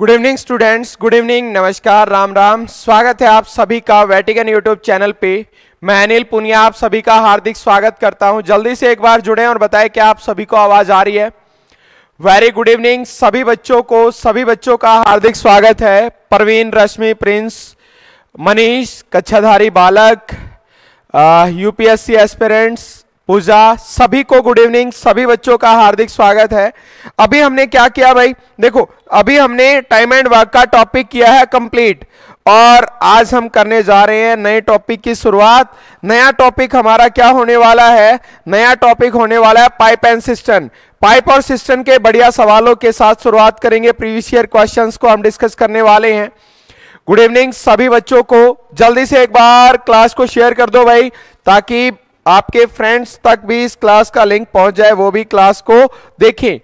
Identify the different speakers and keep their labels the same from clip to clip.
Speaker 1: Good evening students good evening नमस्कार राम राम स्वागत है आप सभी का वेटिकन यूट्यूब चैनल पे मैं अनिल पुनिया आप सभी का हार्दिक स्वागत करता हूँ जल्दी से एक बार जुड़े और बताएँ कि आप सभी को आवाज़ आ रही है वेरी गुड इवनिंग सभी बच्चों को सभी बच्चों का हार्दिक स्वागत है प्रवीण रश्मि प्रिंस मनीष कच्छाधारी बालक यूपीएससी एस्पिरेंट्स पूजा, सभी को गुड इवनिंग सभी बच्चों का हार्दिक स्वागत है। अभी हमने क्या किया भाई? देखो, अभी हमने टाइम एंड वर्क का टॉपिक किया है कंप्लीट और आज हम करने जा रहे हैं नए टॉपिक की शुरुआत। नया टॉपिक हमारा क्या होने वाला है? नया टॉपिक होने वाला है पाइप एंड सिस्टम पाइप और सिस्टम के बढ़िया सवालों के साथ शुरुआत करेंगे। प्रीवियस ईयर क्वेश्चंस को हम डिस्कस करने वाले हैं। गुड इवनिंग सभी बच्चों को। जल्दी से एक बार क्लास को शेयर कर दो भाई, ताकि आपके फ्रेंड्स तक भी इस क्लास का लिंक पहुँच जाए, वो भी क्लास को देखें।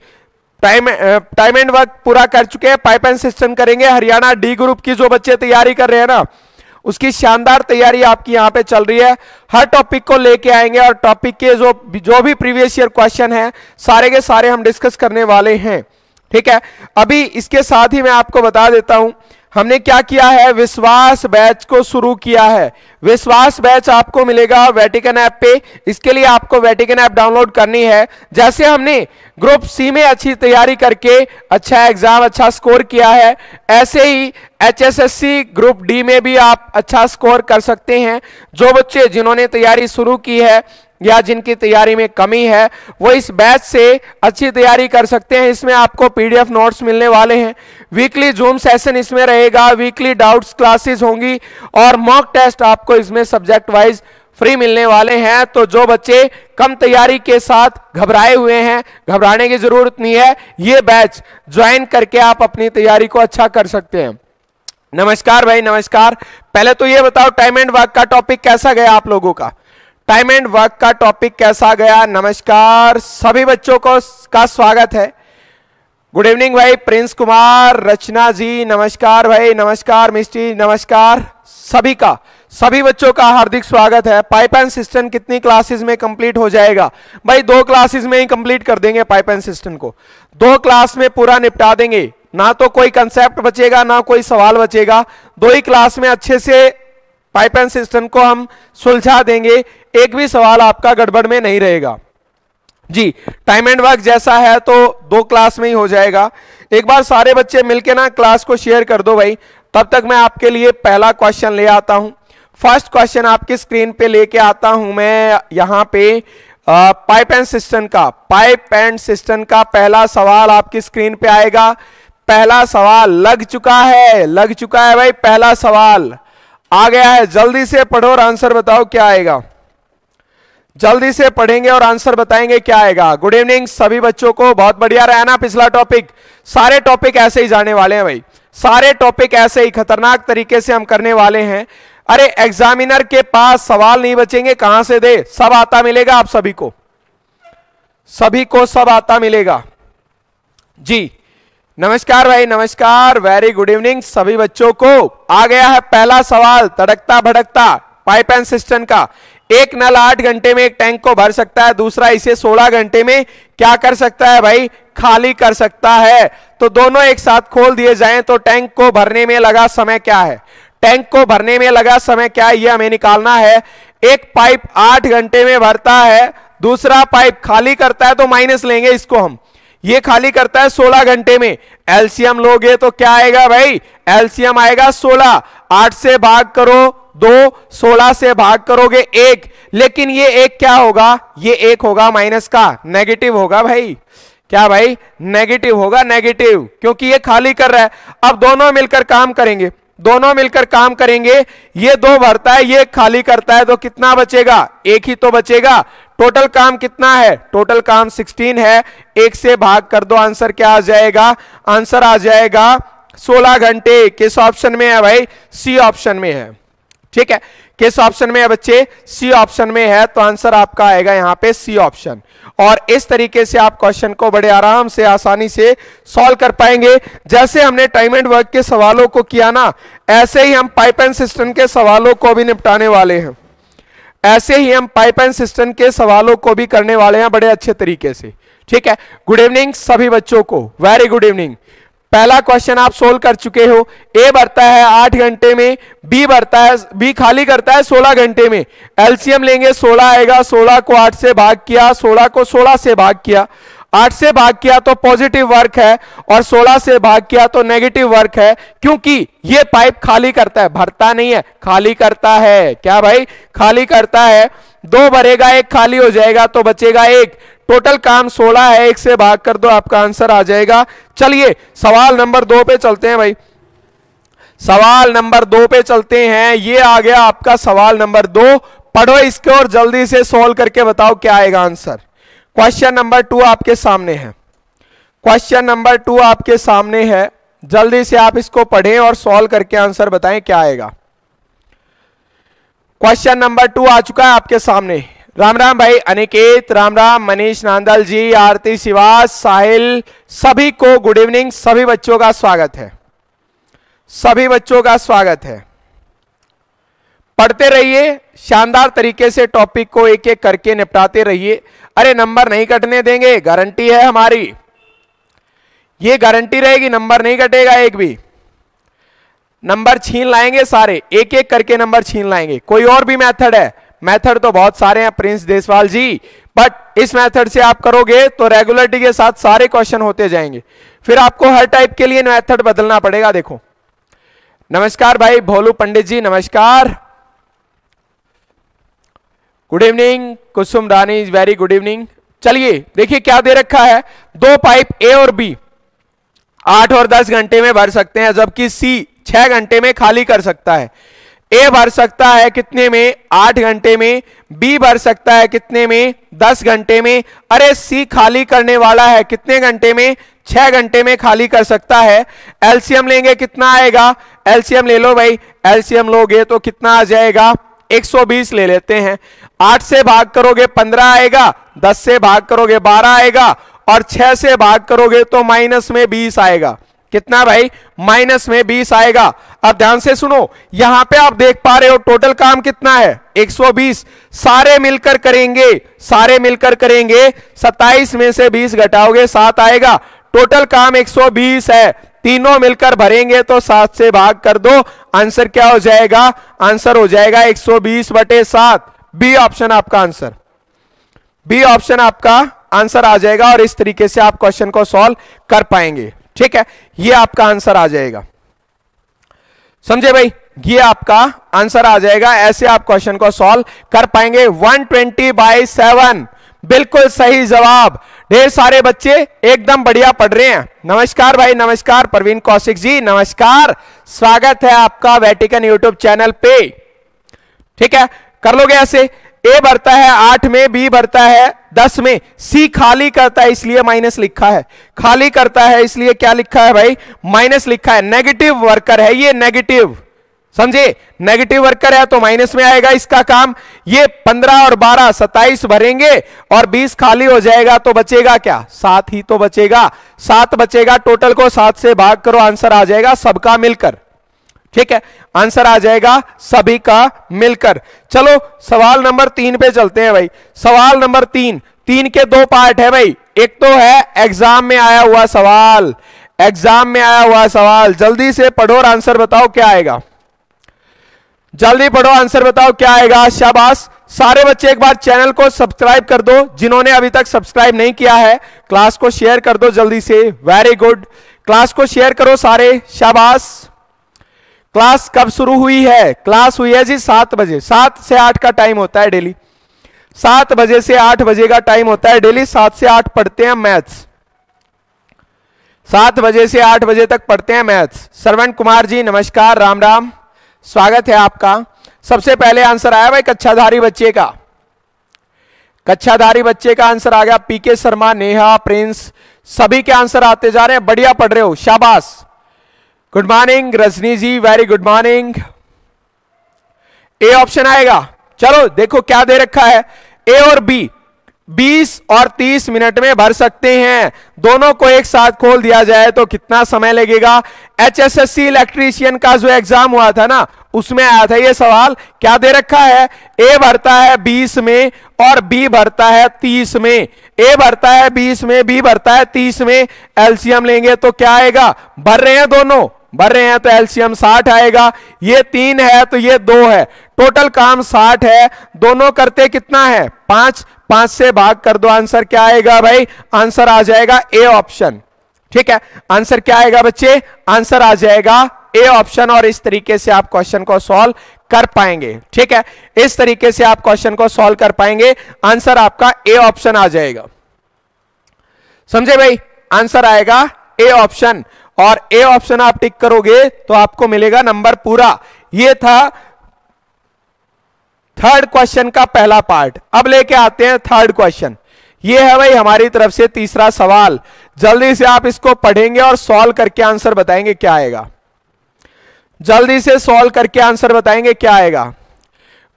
Speaker 1: टाइम टाइम एंड वर्क पूरा कर चुके हैं पाइप एंड सिस्टम करेंगे। हरियाणा डी ग्रुप की जो बच्चे तैयारी कर रहे हैं ना, उसकी शानदार तैयारी आपकी यहाँ पे चल रही है। हर टॉपिक को लेके आएँगे और टॉपिक के जो जो भी प्रीवियस ईयर क्वेश्चन है, सारे के सारे हम डिस्कस करने वाले हैं। ठीक है? अभी इसके साथ ही मैं आपको बता देता हूँ हमने क्या किया है? विश्वास बैच को शुरू किया है। विश्वास बैच आपको मिलेगा वेटिकन ऐप पे। इसके लिए आपको वेटिकन ऐप डाउनलोड करनी है। जैसे हमने ग्रुप सी में अच्छी तैयारी करके अच्छा एग्ज़ाम अच्छा स्कोर किया है। ऐसे ही एचएसएससी ग्रुप डी में भी आप अच्छा स्कोर कर सकते हैं। जो बच्चे जिन्होंने तैयारी शुरू की है या जिनकी तैयारी में कमी है, वो इस बैच से अच्छी तैयारी कर सकते हैं। इसमें आपको पीडीएफ नोट्स मिलने वाले हैं। वीकली जूम सेशन इसमें रहेगा। वीकली डाउट्स क्लासेस होंगी और मॉक टेस्ट आपको इसमें सब्जेक्ट वाइज फ्री मिलने वाले हैं तो जो बच्चे कम तैयारी के साथ घबराए हुए हैं, घबराने की ज़रूरत नहीं है, ये बैच ज्वाइन करके आप अपनी तैयारी को अच्छा कर सकते हैं। नमस्कार भाई, नमस्कार। पहले तो ये बताओ टाइम एंड वर्क का टॉपिक कैसा गया आप लोगों का? टाइम एंड वर्क का टॉपिक कैसा गया? नमस्कार, सभी बच्चों को का स्वागत है। गुड इवनिंग भाई प्रिंस कुमार रचना जी, नमस्कार भाई, नमस्कार मिस्टी, नमस्कार सभी का। सभी बच्चों का हार्दिक स्वागत है। पाइप एंड सिस्टम कितनी क्लासेस में कंप्लीट हो जाएगा? भाई, दो क्लासेस में ही कंप्लीट कर देंगे पाइप एंड सिस्टम को। दो क्लास में पूरा निपटा देंगे। ना तो कोई कंसेप्ट बचेगा, ना कोई सवाल बचेगा। दो ही क्लास में अच्छे से पाइप एंड सिस्टम को हम सुलझा देंगे। एक भी सवाल आपका गड़बड़ में नहीं रहेगा। जी टाइम एंड वर्क जैसा है तो दो क्लास में ही हो जाएगा। एक बार सारे बच्चे मिलके ना क्लास को शेयर कर दो भाई। तब तक मैं आपके लिए पहला क्वेश्चन ले आता हूँ। फ़र्स्ट क्वेश्चन आपकी स्क्रीन पे लेके आता हूँ मैं, यहाँ पे पाइप एंड सिस्टम का। पाइप एंड सिस्टम का पहला सवाल आपकी स्क्रीन पे आएगा। पहला सवाल लग चुका है, लग चुका है भाई, पहला सवाल। आ गया है, जल्दी से पढ़ो और आंसर बताओ क्या आएगा। जल्दी से पढ़ेंगे और आंसर बताएँगे क्या आएगा। गुड इवनिंग सभी बच्चों को, बहुत बढ़िया रहा ना पिछला टॉपिक सारे टॉपिक ऐसे ही जाने वाले हैं भाई। सारे टॉपिक ऐसे ही खतरनाक तरीके से हम करने वाले हैं। अरे एग्जामिनर के पास सवाल नहीं बचेंगे, कहाँ से दे? सब आता मिलेगा आप सभी को। सभी को सब आता मिलेगा। जी, नमस्कार भाई, नमस्कार वेरी गुड इवनिंग सभी बच्चों को। आ गया है पहला सवाल, तड़कता भड़कता, पाइप एंड सिस्टम का। एक नल आठ घंटे में एक टैंक को भर सकता है, दूसरा इसे सोलह घंटे में क्या कर सकता है भाई? खाली कर सकता है। तो दोनों एक साथ खोल दिए जाएँ तो टैंक को भरने में लगा समय क्या है? टैंक को भरने में लगा, समय क्या है यह हमें निकालना है। एक पाइप आठ घंटे में भरता है, दूसरा पाइप खाली करता है तो माइनस लेंगे इसको हम। ये खाली करता है 16 घंटे में। एलसीएम लोगे तो क्या आएगा भाई? एलसीएम आएगा 16 आठ से भाग करो, दो। सोलह से भाग करोगे एक। लेकिन ये एक क्या होगा? ये एक होगा माइनस का। नेगेटिव होगा भाई। क्या भाई? नेगेटिव होगा, नेगेटिव। क्योंकि ये खाली कर रहा है। अब दोनों मिलकर काम करेंगे। दोनों मिलकर काम करेंगे। ये दो भरता है, ये खाली करता है तो कितना बचेगा? एक ही तो बचेगा। टोटल काम कितना है? टोटल काम 16 है। एक से भाग कर दो, आंसर क्या आ जाएगा? आंसर आ जाएगा 16 घंटे। किस ऑप्शन में है भाई? सी ऑप्शन में है। ठीक है? किस ऑप्शन में है बच्चे? सी ऑप्शन में है। तो आंसर आपका आएगा यहाँ पे सी ऑप्शन। और इस तरीके से आप क्वेश्चन को बड़े आराम से, आसानी से सॉल्व कर पाएँगे। जैसे हमने टाइम एंड वर्क के सवालों को किया ना, ऐसे ही हम पाइप एंड सिस्टम के सवालों को भी निपटाने वाले हैं। ऐसे ही हम पाइप एंड सिस्टम के सवालों को भी करने वाले हैं बड़े अच्छे तरीके से। ठीक है? गुड इवनिंग सभी बच्चों को। Very good evening. पहला क्वेश्चन आप सोल्व कर चुके हो। ए बढ़ता है आठ घंटे में बी बढ़ता है बी खाली करता है सोलह घंटे में। एलसीएम लेंगे, सोलह आएगा, सोलह को आठ से भाग किया, सोलह को सोलह से भाग किया। आठ से भाग किया तो पॉजिटिव वर्क है और सोलह से भाग किया तो नेगेटिव वर्क है, क्योंकि ये पाइप खाली करता है, भरता नहीं है, खाली करता है। क्या भाई? खाली करता है। दो भरेगा, एक खाली हो जाएगा तो बचेगा एक। टोटल काम 16 है, एक से भाग कर दो, आपका आंसर आ जाएगा। चलिए, सवाल नंबर दो पे चलते हैं भाई। सवाल नंबर दो पे चलते हैं। ये आ गया आपका सवाल नंबर दो। पढ़ो इसके और जल्दी से सोल्व करके बताओ क्या आएगा आंसर क्वेश्चन नंबर टू आपके सामने है। क्वेश्चन नंबर टू आपके सामने है। जल्दी से आप इसको पढ़ें और सॉल्व करके आंसर बताएँ क्या आएगा। क्वेश्चन नंबर टू आ चुका है आपके सामने। राम राम भाई, अनिकेत, राम राम, मनीष नांदल जी, आरती, शिवास, साहिल, सभी को गुड इवनिंग सभी बच्चों का स्वागत है। सभी बच्चों का स्वागत है। पढ़ते रहिए, शानदार तरीके से टॉपिक को एक एक करके निपटाते रहिए। अरे नंबर नहीं कटने देंगे गारंटी है हमारी। ये गारंटी रहेगी नंबर नहीं कटेगा एक भी। नंबर छीन लाएँगे सारे एक एक करके नंबर छीन लाएँगे। कोई और भी मेथड है? मेथड तो बहुत सारे हैं, प्रिंस देसवाल जी। बट इस मेथड से आप करोगे तो रेगुलरिटी के साथ सारे क्वेश्चन होते जाएँगे। फिर आपको हर टाइप के लिए मेथड बदलना पड़ेगा, देखो। नमस्कार भाई, भोलू पंडित जी, नमस्कार। Good evening Kusum Rani is very good evening चलिए, देखिए क्या दे रखा है। दो पाइप ए और बी आठ और दस घंटे में भर सकते हैं, जबकि सी छह घंटे में खाली कर सकता है। ए भर सकता है कितने में? आठ घंटे में। बी भर सकता है कितने में? दस घंटे में। अरे सी खाली करने वाला है कितने घंटे में? छह घंटे में खाली कर सकता है। एलसीएम लेंगे कितना आएगा? एलसीएम ले लो भाई। एलसीएम लोगे तो कितना आ जाएगा? 120 ले लेते हैं। आठ से भाग करोगे पंद्रह आएगा। दस से भाग करोगे बारह आएगा। और छह से भाग करोगे तो माइनस में बीस आएगा। कितना भाई? माइनस में 20 आएगा। अब ध्यान से सुनो, यहाँ पे आप देख पा रहे हो टोटल काम कितना है? 120 सारे मिलकर करेंगे, सारे मिलकर करेंगे 27 में से 20 घटाओगे, सात आएगा। टोटल काम 120 है। तीनों मिलकर भरेंगे तो सात से भाग कर दो। आंसर क्या हो जाएगा? आंसर हो जाएगा 120 बटे सात। बी ऑप्शन आपका आंसर। बी ऑप्शन आपका आंसर आ जाएगा और इस तरीके से आप क्वेश्चन को सॉल्व कर पाएँगे। ठीक है, ये आपका आंसर आ जाएगा। समझे भाई, ये आपका आंसर आ जाएगा। ऐसे आप क्वेश्चन को सॉल्व कर पाएँगे। 120 ट्वेंटी बाई सेवन बिल्कुल सही जवाब। ढेर सारे बच्चे एकदम बढ़िया पढ़ रहे हैं। नमस्कार भाई, नमस्कार। प्रवीण कौशिक जी, नमस्कार। स्वागत है आपका वेटिकन यूट्यूब चैनल पे। ठीक है, कर लोगे ऐसे? ए बढ़ता है, आठ में, बी बढ़ता है, दस में। सी खाली करता है, इसलिए माइनस लिखा है। खाली करता है, इसलिए क्या लिखा है भाई? माइनस लिखा है। नेगेटिव वर्कर है, ये नेगेटिव। समझे? नेगेटिव वर्कर है तो माइनस में आएगा इसका काम। ये पंद्रह और बारह, सत्ताईस भरेंगे और बीस खाली हो जाएगा तो बचेगा क्या? सात ही तो बचेगा। सात बचेगा, टोटल को सात से भाग करो, आंसर आ जाएगा सबका मिलकर। ठीक है? आंसर आ जाएगा सभी का मिलकर। चलो, सवाल नंबर तीन पे चलते हैं भाई। सवाल नंबर तीन। तीन के दो पार्ट है भाई। एक तो है एग्ज़ाम में आया हुआ सवाल। एग्ज़ाम में आया हुआ सवाल। जल्दी से पढ़ो और आंसर बताओ क्या आएगा। जल्दी पढ़ो आंसर बताओ क्या आएगा। शाबाश। सारे बच्चे एक बार चैनल को सब्सक्राइब कर दो। जिन्होंने अभी तक सब्सक्राइब नहीं किया है क्लास को शेयर कर दो जल्दी से। वेरी गुड क्लास को शेयर करो सारे। शाबाश। क्लास कब शुरू हुई है? क्लास हुई है जी सात बजे। सात से आठ का टाइम होता है डेली। सात बजे से आठ बजे का टाइम होता है डेली। सात से आठ पढ़ते हैं मैथ्स। सात बजे से आठ बजे तक पढ़ते हैं मैथ्स। सरवण कुमार जी, नमस्कार, राम राम। स्वागत है आपका। सबसे पहले आंसर आया भाई कच्छाधारी बच्चे का। कच्छाधारी बच्चे का आंसर आ गया। पीके शर्मा नेहा प्रिंस सभी के आंसर आते जा रहे हैं। बढ़िया पढ़ रहे हो। शाबाश। Good morning Rajni ji very good morning A option आएगा। चलो, देखो क्या दे रखा है। ए और बी 20 और 30 मिनट में भर सकते हैं। दोनों को एक साथ खोल दिया जाए तो कितना समय लगेगा? एचएसएससी इलेक्ट्रीशियन का जो एग्ज़ाम हुआ था ना, उसमें आया था ये सवाल। क्या दे रखा है? ए भरता है 20 में और बी भरता है 30 में। ए भरता है 20 में बी भरता है 30 में। एलसीएम लेंगे तो क्या आएगा? भर रहे हैं दोनों। भर रहे हैं तो एलसीएम 60 आएगा। ये तीन है तो ये दो है। टोटल काम 60 है। दोनों करते कितना है? पाँच। पाँच से भाग कर दो। आंसर क्या आएगा भाई? आंसर आ जाएगा ए ऑप्शन। ठीक है? आंसर क्या आएगा बच्चे? आंसर आ जाएगा ए ऑप्शन और इस तरीके से आप क्वेश्चन को सॉल्व कर पाएँगे। ठीक है? इस तरीके से आप क्वेश्चन को सॉल्व कर पाएँगे। आंसर आपका ए ऑप्शन आ जाएगा। समझे भाई? आंसर आएगा ए ऑप्शन। और ए ऑप्शन आप टिक करोगे तो आपको मिलेगा नंबर पूरा। ये था थर्ड क्वेश्चन का पहला पार्ट अब लेके आते हैं थर्ड क्वेश्चन ये है भाई हमारी तरफ़ से तीसरा सवाल। जल्दी से आप इसको पढ़ेंगे और सॉल्व करके आंसर बताएँगे क्या आएगा। जल्दी से सॉल्व करके आंसर बताएँगे क्या आएगा।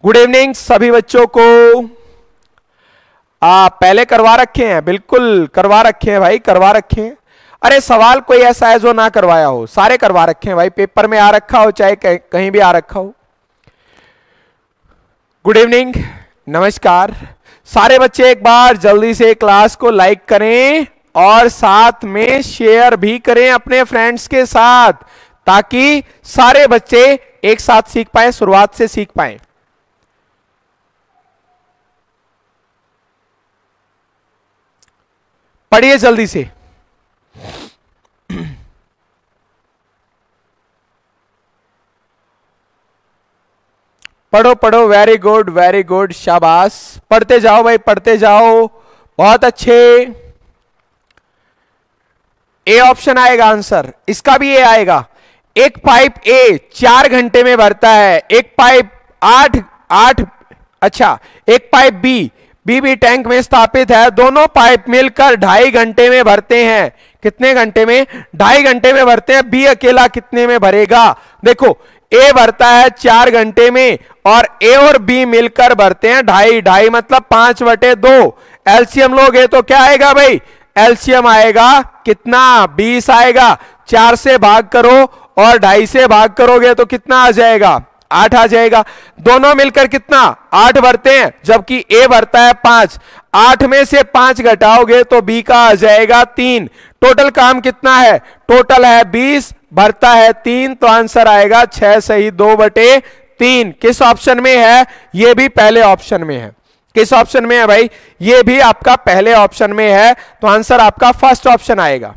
Speaker 1: गुड इवनिंग सभी बच्चों को। आ, पहले करवा रखे हैं बिल्कुल करवा रखे हैं भाई करवा रखे हैं। अरे, सवाल कोई ऐसा है जो ना करवाया हो? सारे करवा रखे हैं भाई। पेपर में आ रखा हो, चाहे कहीं भी आ रखा हो। गुड इवनिंग नमस्कार। सारे बच्चे एक बार जल्दी से क्लास को लाइक करें और साथ में शेयर भी करें अपने फ्रेंड्स के साथ, ताकि सारे बच्चे एक साथ सीख पाए, शुरुआत से सीख पाए। पढ़िए जल्दी से। पढ़ो पढ़ो वेरी गुड वेरी गुड शाबाश। पढ़ते जाओ भाई, पढ़ते जाओ। बहुत अच्छे। ए ऑप्शन आएगा आंसर इसका भी ए आएगा। एक पाइप ए चार घंटे में भरता है। एक पाइप आठ आठ अच्छा एक पाइप बी बी भी टैंक में स्थापित है। दोनों पाइप मिलकर ढाई घंटे में भरते हैं। कितने घंटे में? ढाई घंटे में भरते हैं। बी अकेला कितने में भरेगा? देखो ए भरता है चार घंटे में और ए और बी मिलकर भरते हैं ढाई ढाई मतलब पाँच बटे दो। एलसीएम लोगे तो क्या आएगा भाई? एलसीएम आएगा, कितना? बीस आएगा। चार से भाग करो और ढाई से भाग करोगे तो कितना आ जाएगा? आठ आ जाएगा। दोनों मिलकर कितना? आठ भरते हैं, जबकि ए भरता है पाँच। आठ में से पाँच घटाओगे तो बी का आ जाएगा तीन। टोटल काम कितना है? टोटल है बीस भरता है तीन तो आंसर आएगा छह सही, दो बटे तीन। किस ऑप्शन में है? ये भी पहले ऑप्शन में है। किस ऑप्शन में है भाई? ये भी आपका पहले ऑप्शन में है तो आंसर आपका फ़र्स्ट ऑप्शन आएगा।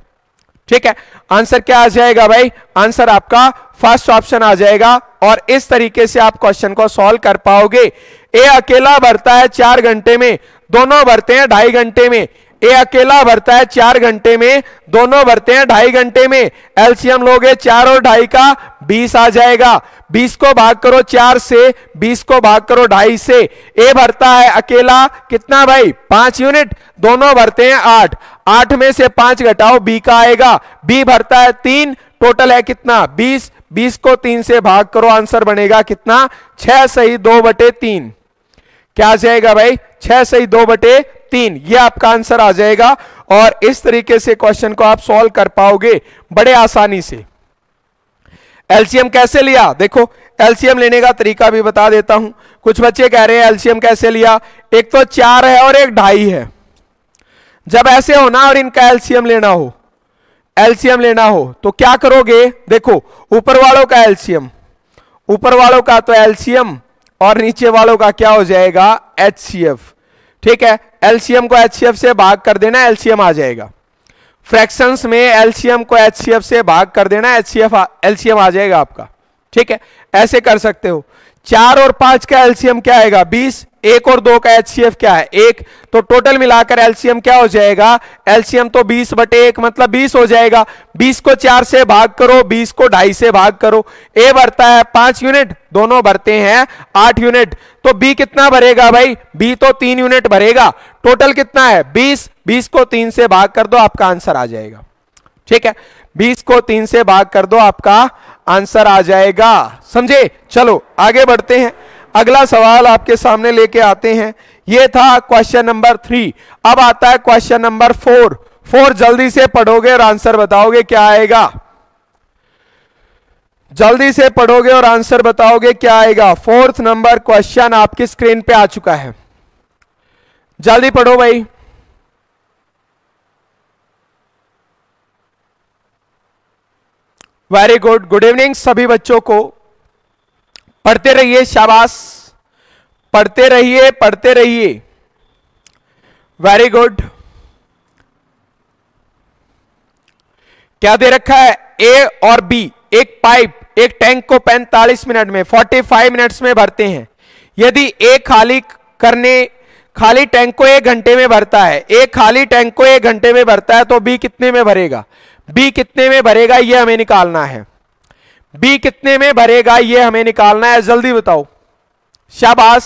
Speaker 1: ठीक है? आंसर क्या आ जाएगा भाई? आंसर आपका फ़र्स्ट ऑप्शन आ जाएगा, और इस तरीके से आप क्वेश्चन को सॉल्व कर पाओगे। ए अकेला भरता है चार घंटे में, दोनों भरते हैं ढाई घंटे में। ए अकेला भरता है चार घंटे में, दोनों भरते हैं ढाई घंटे में। एलसीएम लोगे चार और ढाई का बीस आ जाएगा। बीस को भाग करो चार से, बीस को भाग करो ढाई से। ए भरता है अकेला, कितना भाई? पाँच यूनिट, दोनों भरते हैं आठ। आठ में से पाँच घटाओ, बी का आएगा। बी भरता है तीन, टोटल है कितना? बीस। बीस को तीन से भाग करो, आंसर बनेगा कितना? छह सही दो बटे तीन। क्या जाएगा भाई? छह सही दो बटे तीन, ये आपका आंसर आ जाएगा और इस तरीके से क्वेश्चन को आप सॉल्व कर पाओगे बड़े आसानी से। एलसीएम कैसे लिया? देखो, एलसीएम लेने का तरीका भी बता देता हूँ। कुछ बच्चे कह रहे हैं, एलसीएम कैसे लिया? एक तो चार है और एक ढाई है। जब ऐसे हो ना और इनका एलसीएम लेना हो, एलसीएम लेना हो तो क्या करोगे? देखो, ऊपर वालों का एलसीएम, ऊपर वालों का तो एलसीएम और नीचे वालों का क्या हो जाएगा? एचसीएफ। ठीक है? एलसीएम को एचसीएफ से भाग कर देना, एलसीएम आ जाएगा। फ्रैक्शन में एलसीएम को एचसीएफ से भाग कर देना, एचसीएफ एलसीएम आ जाएगा आपका। ठीक है? ऐसे कर सकते हो। चार और पाँच का एलसीएम क्या आएगा? बीस एक और दो का एचसीएफ क्या है? एक तो टोटल मिलाकर एलसीएम क्या हो जाएगा? एलसीएम तो 20 बटे एक मतलब 20 हो जाएगा। 20 को चार से भाग करो 20 को ढाई से भाग करो। ए भरता है, पाँच यूनिट दोनों भरते हैं, आठ यूनिट तो बी कितना भरेगा भाई? बी तो तीन यूनिट भरेगा। टोटल कितना है? बीस। बीस को तीन से भाग कर दो, आपका आंसर आ जाएगा। ठीक है? बीस को तीन से भाग कर दो, आपका आंसर आ जाएगा। समझे? चलो, आगे बढ़ते हैं। अगला सवाल आपके सामने लेके आते हैं। ये था क्वेश्चन नंबर थ्री अब आता है क्वेश्चन नंबर फोर फोर जल्दी से पढ़ोगे और आंसर बताओगे क्या आएगा। जल्दी से पढ़ोगे और आंसर बताओगे क्या आएगा। फोर्थ नंबर क्वेश्चन आपकी स्क्रीन पे आ चुका है। जल्दी पढ़ो भाई। वेरी गुड गुड इवनिंग सभी बच्चों को। पढ़ते रहिए, शाबाश। पढ़ते रहिए पढ़ते रहिए। वेरी गुड क्या दे रखा है? ए और बी एक पाइप एक टैंक को 45 मिनट में 45 मिनट्स में भरते हैं। यदि ए खाली करने, खाली टैंक को एक घंटे में भरता है ए खाली टैंक को एक घंटे में भरता है तो बी कितने में भरेगा? बी कितने में भरेगा? यह हमें निकालना है। बी कितने में भरेगा, ये हमें निकालना है। जल्दी बताओ। शाबाश।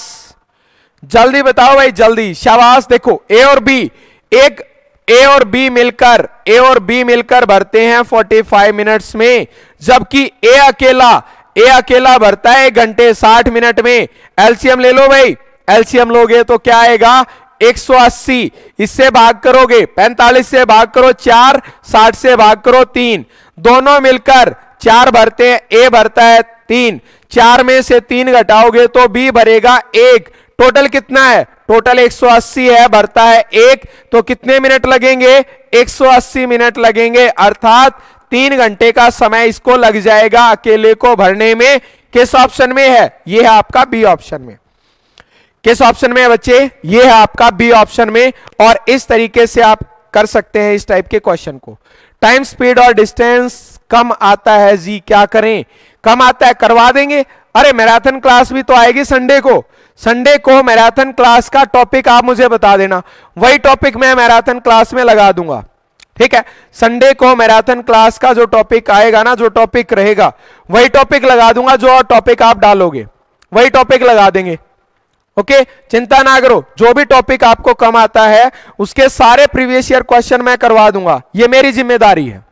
Speaker 1: जल्दी बताओ भाई, जल्दी। शाबाश। देखो ए और बी एक ए और बी मिलकर ए और बी मिलकर भरते हैं 45 मिनट्स में। जबकि ए अकेला ए अकेला भरता है घंटे 60 मिनट में। एलसीएम ले लो भाई। एलसीएम लोगे तो क्या आएगा? 180 इससे भाग करोगे 45 से भाग करो, चार 60 से भाग करो, तीन। दोनों मिलकर चार भरते हैं, ए भरता है तीन। चार में से तीन घटाओगे तो बी भरेगा एक। टोटल कितना है? टोटल 180 है, भरता है एक। तो कितने मिनट लगेंगे? 180 मिनट लगेंगे। अर्थात तीन घंटे का समय इसको लग जाएगा अकेले को भरने में। किस ऑप्शन में है? यह है आपका बी ऑप्शन में। किस ऑप्शन में है बच्चे? ये है आपका बी ऑप्शन में। और इस तरीके से आप कर सकते हैं इस टाइप के क्वेश्चन को। टाइम, स्पीड और डिस्टेंस कम आता है, जी क्या करें? कम आता है, करवा देंगे। अरे, मैराथन क्लास भी तो आएगी संडे को। संडे को मैराथन क्लास का टॉपिक आप मुझे बता देना। वही टॉपिक मैं मैराथन क्लास में लगा दूँगा। ठीक है? संडे को मैराथन क्लास का जो टॉपिक आएगा ना, जो टॉपिक रहेगा, वही टॉपिक लगा दूँगा, जो टॉपिक आप डालोगे। वही टॉपिक लगा देंगे। ओके? चिंता ना करो, जो भी टॉपिक आपको कम आता है, उसके सारे प्रीवियस ईयर क्वेश्चन मैं करवा दूँगा। ये मेरी ज़िम्मेदारी है।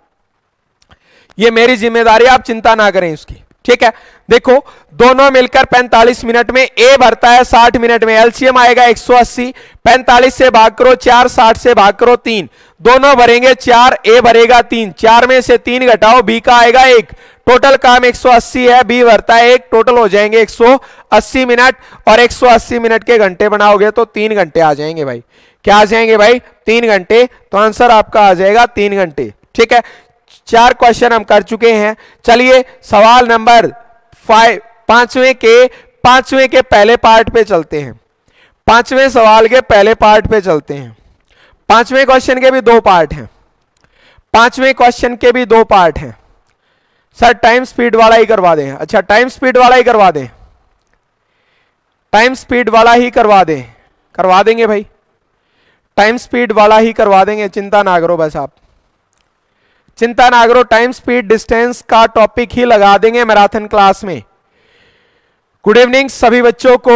Speaker 1: ये मेरी ज़िम्मेदारी आप चिंता ना करें उसकी ठीक है? देखो, दोनों मिलकर 45 मिनट में ए भरता है 60 मिनट में एलसीएम आएगा 180 45 से भाग करो, चार 60 से भाग करो, तीन। दोनों भरेंगे, चार ए भरेगा, तीन। चार में से तीन घटाओ बी का आएगा एक। टोटल काम 180 है बी भरता है एक टोटल हो जाएँगे 180 मिनट। और 180 मिनट के घंटे बनाओगे तो तीन घंटे आ जाएँगे भाई। क्या आ जाएँगे भाई? तीन घंटे। तो आंसर आपका आ जाएगा तीन घंटे। ठीक है? चार क्वेश्चन हम कर चुके हैं। चलिए, सवाल नंबर फाइव पाँचवें के पाँचवें के पहले पार्ट पे चलते हैं। पाँचवें सवाल के पहले पार्ट पे चलते हैं। पाँचवें क्वेश्चन के भी दो पार्ट हैं। पाँचवें क्वेश्चन के भी दो पार्ट हैं। सर टाइम स्पीड वाला ही करवा दें। अच्छा टाइम स्पीड वाला ही करवा दें। टाइम स्पीड वाला ही करवा दें। करवा देंगे भाई। टाइम स्पीड वाला ही करवा देंगे। चिंता ना करो बस आप। चिंता ना करो टाइम स्पीड डिस्टेंस का टॉपिक ही लगा देंगे मैराथन क्लास में। गुड इवनिंग सभी बच्चों को।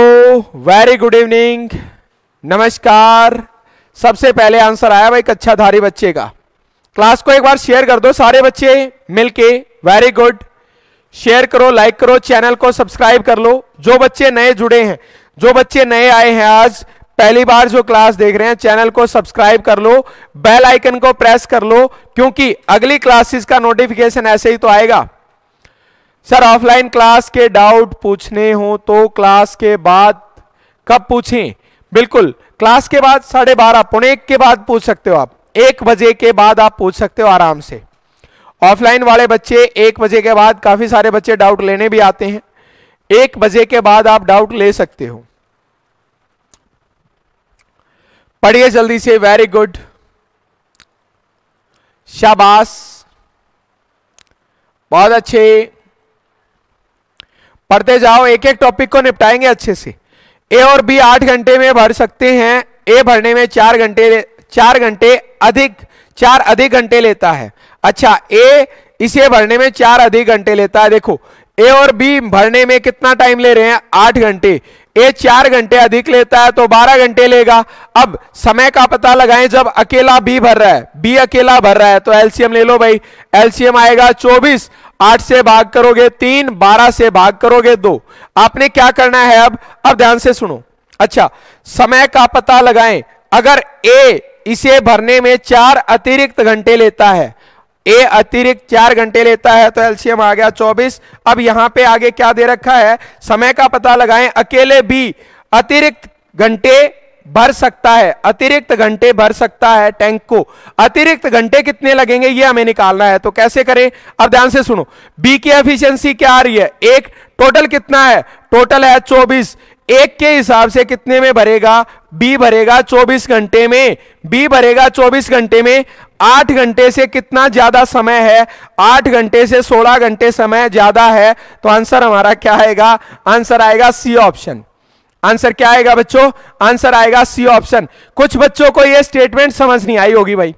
Speaker 1: वेरी गुड इवनिंग नमस्कार। सबसे पहले आंसर आया भाई कच्छाधारी बच्चे का। क्लास को एक बार शेयर कर दो सारे बच्चे मिलके। वेरी गुड शेयर करो लाइक करो चैनल को सब्सक्राइब कर लो। जो बच्चे नए जुड़े हैं, जो बच्चे नए आए हैं आज पहली बार जो क्लास देख रहे हैं, चैनल को सब्सक्राइब कर लो, बेल आइकन को प्रेस कर लो, क्योंकि अगली क्लासेस का नोटिफिकेशन ऐसे ही तो आएगा। सर ऑफलाइन क्लास के डाउट पूछने हो तो क्लास के बाद कब पूछें? बिल्कुल क्लास के बाद साढ़े बारह पुणे के बाद पूछ सकते हो आप। एक बजे के बाद आप पूछ सकते हो आराम से। ऑफलाइन वाले बच्चे एक बजे के बाद, काफ़ी सारे बच्चे डाउट लेने भी आते हैं। एक बजे के बाद आप डाउट ले सकते हो। पढ़िए जल्दी से वेरी गुड शाबाश। बहुत अच्छे। पढ़ते जाओ एक एक टॉपिक को निपटाएँगे अच्छे से। ए और बी आठ घंटे में भर सकते हैं। ए भरने में चार घंटे चार घंटे अधिक, चार अधिक घंटे लेता है। अच्छा ए, इसे भरने में चार अधिक घंटे लेता है। देखो, ए और बी भरने में कितना टाइम ले रहे हैं? आठ घंटे। ए चार घंटे अधिक लेता है तो बारह घंटे लेगा। अब समय का पता लगाएँ, जब अकेला बी भर रहा है बी अकेला भर रहा है तो एलसीएम ले लो भाई। एलसीएम आएगा चौबीस, आठ से भाग करोगे तीन, बारह से भाग करोगे दो। आपने क्या करना है अब? अब ध्यान से सुनो। अच्छा समय का पता लगाएँ। अगर ए इसे भरने में चार अतिरिक्त घंटे लेता है ए अतिरिक्त चार घंटे लेता है तो एलसीएम आ गया 24 अब यहाँ पे आगे क्या दे रखा है? समय का पता लगाएँ, अकेले बी अतिरिक्त घंटे भर सकता है। अतिरिक्त घंटे भर सकता है टैंक को। अतिरिक्त घंटे कितने लगेंगे ये हमें निकालना है तो कैसे करें? अब ध्यान से सुनो। बी की एफिशिएंसी क्या आ रही है? एक, टोटल कितना है? टोटल है 24 एक के हिसाब से कितने में भरेगा? बी भरेगा 24 घंटे में। बी भरेगा 24 घंटे में। आठ घंटे से कितना ज़्यादा समय है? आठ घंटे से सोलह घंटे समय ज़्यादा है। तो आंसर हमारा क्या आएगा? आंसर आएगा सी ऑप्शन आंसर क्या आएगा बच्चों? आंसर आएगा सी ऑप्शन कुछ बच्चों को यह स्टेटमेंट समझ नहीं आई होगी भाई।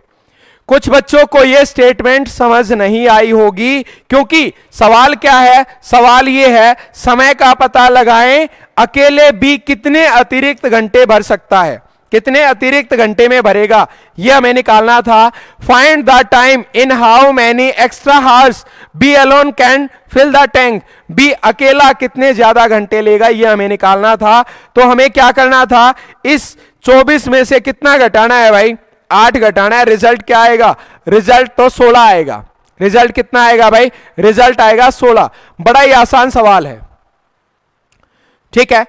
Speaker 1: कुछ बच्चों को यह स्टेटमेंट समझ नहीं आई होगी, क्योंकि सवाल क्या है? सवाल यह है, समय का पता लगाएँ, अकेले बी कितने अतिरिक्त घंटे भर सकता है? कितने अतिरिक्त घंटे में भरेगा? यह हमें निकालना था। Find the time in how many extra hours B alone can fill the tank B अकेला कितने ज़्यादा घंटे लेगा? यह हमें निकालना था। तो हमें क्या करना था? इस 24 में से कितना घटाना है भाई? आठ घटाना है रिज़ल्ट क्या आएगा? रिज़ल्ट तो 16 आएगा। रिज़ल्ट कितना आएगा भाई? रिज़ल्ट आएगा 16 बड़ा ही आसान सवाल है। ठीक है?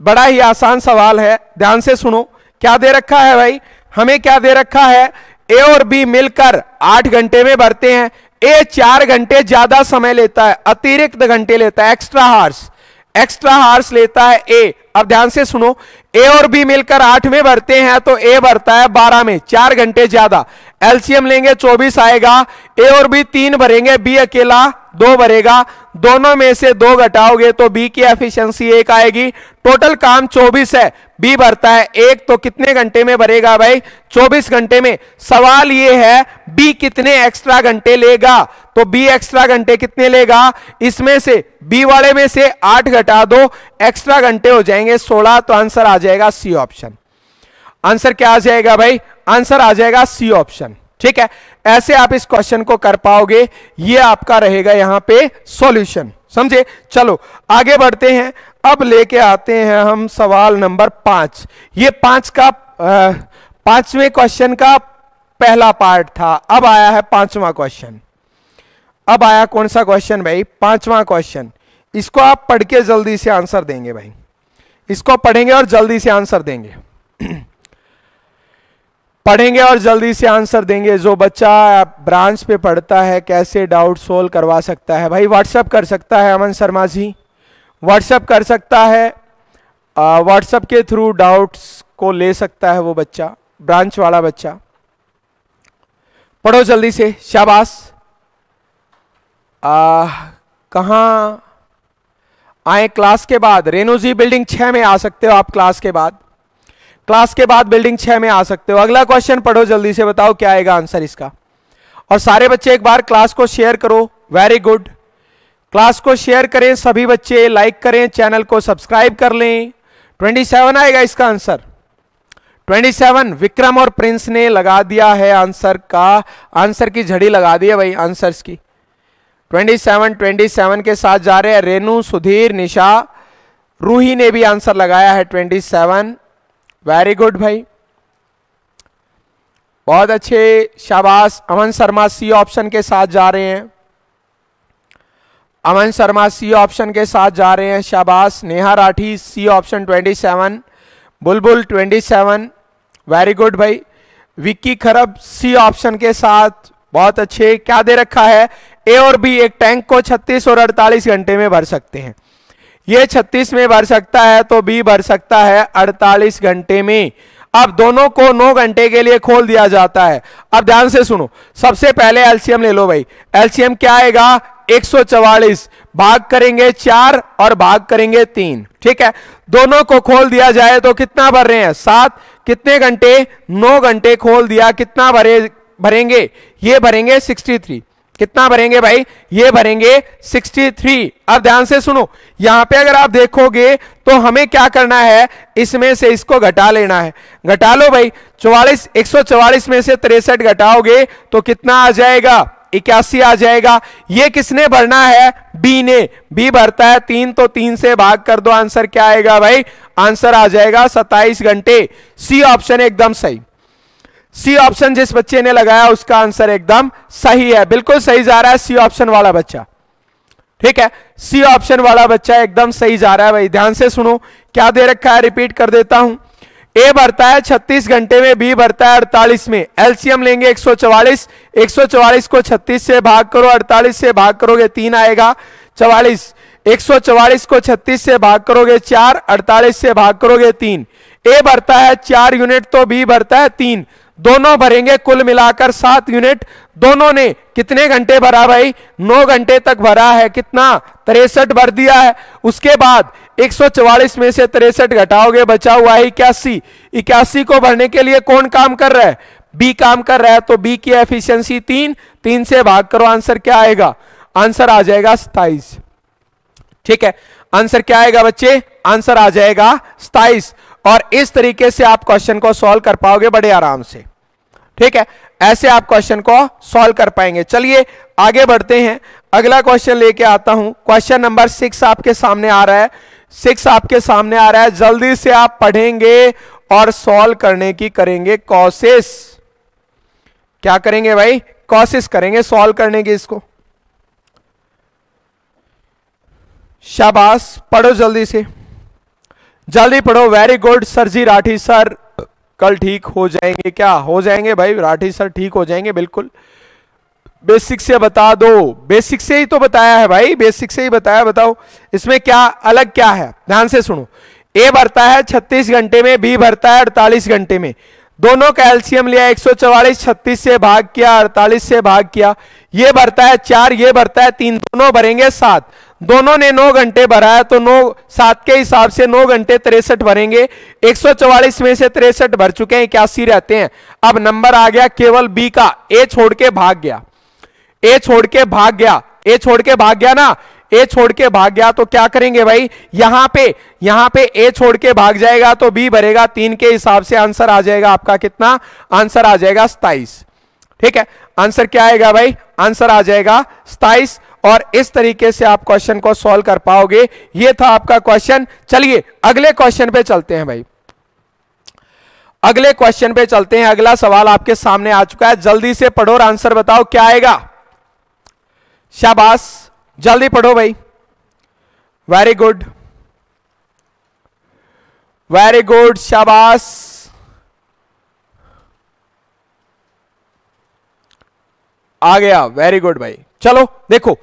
Speaker 1: बड़ा ही आसान सवाल है। ध्यान से सुनो। क्या दे रखा है भाई? हमें क्या दे रखा है? ए और बी मिलकर आठ घंटे में भरते हैं। ए चार घंटे ज़्यादा समय लेता है। अतिरिक्त घंटे लेता है। एक्स्ट्रा हार्स एक्स्ट्रा हार्स लेता है ए अब ध्यान से सुनो। ए और बी मिलकर आठ में भरते हैं तो ए भरता है बारह में चार घंटे ज़्यादा। एलसीएम लेंगे, चौबीस आएगा। ए और बी तीन भरेंगे, बी अकेला दो भरेगा। दोनों में से दो घटाओगे तो बी की एफिशिएंसी एक आएगी। टोटल काम 24 है। बी भरता है एक तो कितने घंटे में भरेगा भाई? 24 घंटे में। सवाल ये है बी कितने एक्स्ट्रा घंटे लेगा? तो बी एक्स्ट्रा घंटे कितने लेगा? इसमें से बी वाले में से आठ घटा दो। एक्स्ट्रा घंटे हो जाएँगे 16 तो आंसर आ जाएगा सी ऑप्शन आंसर क्या आ जाएगा भाई? आंसर आ जाएगा सी ऑप्शन ठीक है? ऐसे आप इस क्वेश्चन को कर पाओगे, ये आपका रहेगा यहाँ पे सॉल्यूशन समझे? चलो, आगे बढ़ते हैं। अब लेके आते हैं हम सवाल नंबर पाँच। ये पाँच का पाँचवें क्वेश्चन का पहला पार्ट था। अब आया है पांचवा क्वेश्चन अब आया कौन सा क्वेश्चन भाई? पांचवा क्वेश्चन इसको आप पढ़ के जल्दी से आंसर देंगे भाई। इसको पढ़ेंगे और जल्दी से आंसर देंगे। पढ़ेंगे और जल्दी से आंसर देंगे। जो बच्चा ब्रांच पे पढ़ता है, कैसे डाउट सोल्व करवा सकता है? भाई व्हाट्सअप कर सकता है अमन शर्मा जी। व्हाट्सअप कर सकता है। व्हाट्सअप के थ्रू डाउट्स को ले सकता है वो बच्चा, ब्रांच वाला बच्चा। पढ़ो जल्दी से, शाबाश। कहा? आए, क्लास के बाद। रेणु जी, बिल्डिंग छह में आ सकते हो आप क्लास के बाद। क्लास के बाद बिल्डिंग छह में आ सकते हो। अगला क्वेश्चन पढ़ो जल्दी से, बताओ क्या आएगा आंसर इसका। और सारे बच्चे एक बार क्लास को शेयर करो। वेरी गुड क्लास को शेयर करें, सभी बच्चे लाइक करें चैनल को सब्सक्राइब कर लें। 27 आएगा इसका आंसर 27 विक्रम और प्रिंस ने लगा दिया है आंसर का। आंसर की झड़ी लगा दी है भाई आंसर्स की। 27 27 के साथ जा रहे हैं रेनू, सुधीर, निशा। रूही ने भी आंसर लगाया है 27 वेरी गुड भाई बहुत अच्छे शाबाश अमन शर्मा सी ऑप्शन के साथ जा रहे हैं। अमन शर्मा सी ऑप्शन के साथ जा रहे हैं। शाबाश। Neha Rathi C option 27 Bulbul 27 very good भाई विक्की खरब सी ऑप्शन के साथ बहुत अच्छे क्या दे रखा है? ए और बी एक टैंक को 36 और 48 घंटे में भर सकते हैं। ये 36 में भर सकता है तो बी भर सकता है 48 घंटे में। अब दोनों को 9 घंटे के लिए खोल दिया जाता है। अब ध्यान से सुनो, सबसे पहले एलसीएम ले लो भाई। एलसीएम क्या आएगा? 144 भाग करेंगे चार और भाग करेंगे तीन। ठीक है? दोनों को खोल दिया जाए तो कितना भर रहे हैं? सात। कितने घंटे? नौ घंटे खोल दिया। कितना भरे, भरेंगे? ये भरेंगे 63 कितना भरेंगे भाई? ये भरेंगे 63 अब ध्यान से सुनो, यहाँ पे अगर आप देखोगे तो हमें क्या करना है? इसमें से इसको घटा लेना है। घटा लो भाई 44 144 में से तिरसठ घटाओगे तो कितना आ जाएगा? इक्यासी आ जाएगा। ये किसने भरना है? बी ने। बी भरता है, तीन तो तीन से भाग कर दो, आंसर क्या आएगा भाई? आंसर आ जाएगा 27 घंटे। सी ऑप्शन एकदम सही। सी ऑप्शन जिस बच्चे ने लगाया उसका आंसर एकदम सही है। बिल्कुल सही जा रहा है सी ऑप्शन वाला बच्चा। ठीक है? सी ऑप्शन वाला बच्चा एकदम सही जा रहा है भाई। ध्यान से सुनो, क्या दे रखा है? रिपीट कर देता हूँ। ए भरता है 36 घंटे में बी भरता है 48 में। एलसीएम लेंगे 144 144 को 36 से भाग करो 48 से भाग करोगे तीन आएगा 44 144 को 36 से भाग करोगे चार 48 से भाग करोगे तीन। ए भरता है चार यूनिट तो बी भरता है तीन। दोनों भरेंगे कुल मिलाकर सात यूनिट। दोनों ने कितने घंटे भरा भाई? नौ घंटे तक भरा है। कितना? तिरसठ भर दिया है। उसके बाद 144 में से तिरसठ घटाओगे बचा हुआ है इक्यासी। इक्यासी को भरने के लिए कौन काम कर रहा है? बी काम कर रहा है तो बी की एफिशिएंसी तीन। तीन से भाग करो, आंसर क्या आएगा? आंसर आ जाएगा सताइस ठीक है? आंसर क्या आएगा बच्चे? आंसर आ जाएगा सताइस और इस तरीके से आप क्वेश्चन को सॉल्व कर पाओगे बड़े आराम से। ठीक है? ऐसे आप क्वेश्चन को सॉल्व कर पाएँगे। चलिए, आगे बढ़ते हैं। अगला क्वेश्चन लेके आता हूँ। क्वेश्चन नंबर सिक्स आपके सामने आ रहा है। सिक्स आपके सामने आ रहा है। जल्दी से आप पढ़ेंगे और सॉल्व करने की करेंगे कोशिश क्या करेंगे भाई? कोशिश करेंगे सॉल्व करने की इसको। शाबाश, पढ़ो जल्दी से। जल्दी पढ़ो। Very good sir ji, Rathi sir. कल ठीक हो जाएँगे क्या? हो जाएँगे भाई, राठी सर ठीक हो जाएँगे, बिल्कुल। बेसिक से बता दो। बेसिक से ही तो बताया है भाई बेसिक से ही बताया, बताओ। इसमें क्या, अलग क्या है? ध्यान से सुनो। ए भरता है 36 घंटे में बी भरता है 48 घंटे में। दोनों का एल्सियम लिया 144 36 से भाग किया 48 से भाग किया। ये भरता है चार, ये भरता है तीन, दोनों भरेंगे सात। दोनों ने नौ घंटे भरा है तो नौ, सात के हिसाब से नौ घंटे तिरसठ भरेंगे। 144 में से तिरसठ भर चुके हैं, इक्यासी रहते हैं। अब नंबर आ गया, केवल बी का। ए छोड़ के भाग गया। ए छोड़ के भाग गया। ए छोड़ के भाग गया ना? ए छोड़ के भाग गया तो क्या करेंगे भाई? यहाँ पे यहाँ पे ए छोड़ के भाग जाएगा तो बी भरेगा। तीन के हिसाब से आंसर आ जाएगा आपका कितना? आंसर आ जाएगा सताइस। ठीक है? आंसर क्या आएगा भाई? आंसर आ जाएगा सताइस। और इस तरीके से आप क्वेश्चन को सॉल्व कर पाओगे। ये था आपका क्वेश्चन चलिए, अगले क्वेश्चन पे चलते हैं भाई। अगले क्वेश्चन पे चलते हैं। अगला सवाल आपके सामने आ चुका है। जल्दी से पढ़ो और आंसर बताओ, क्या आएगा? शाबाश। जल्दी पढ़ो भाई। वेरी गुड वेरी गुड शाबाश। आ गया। वेरी गुड भाई। चलो, देखो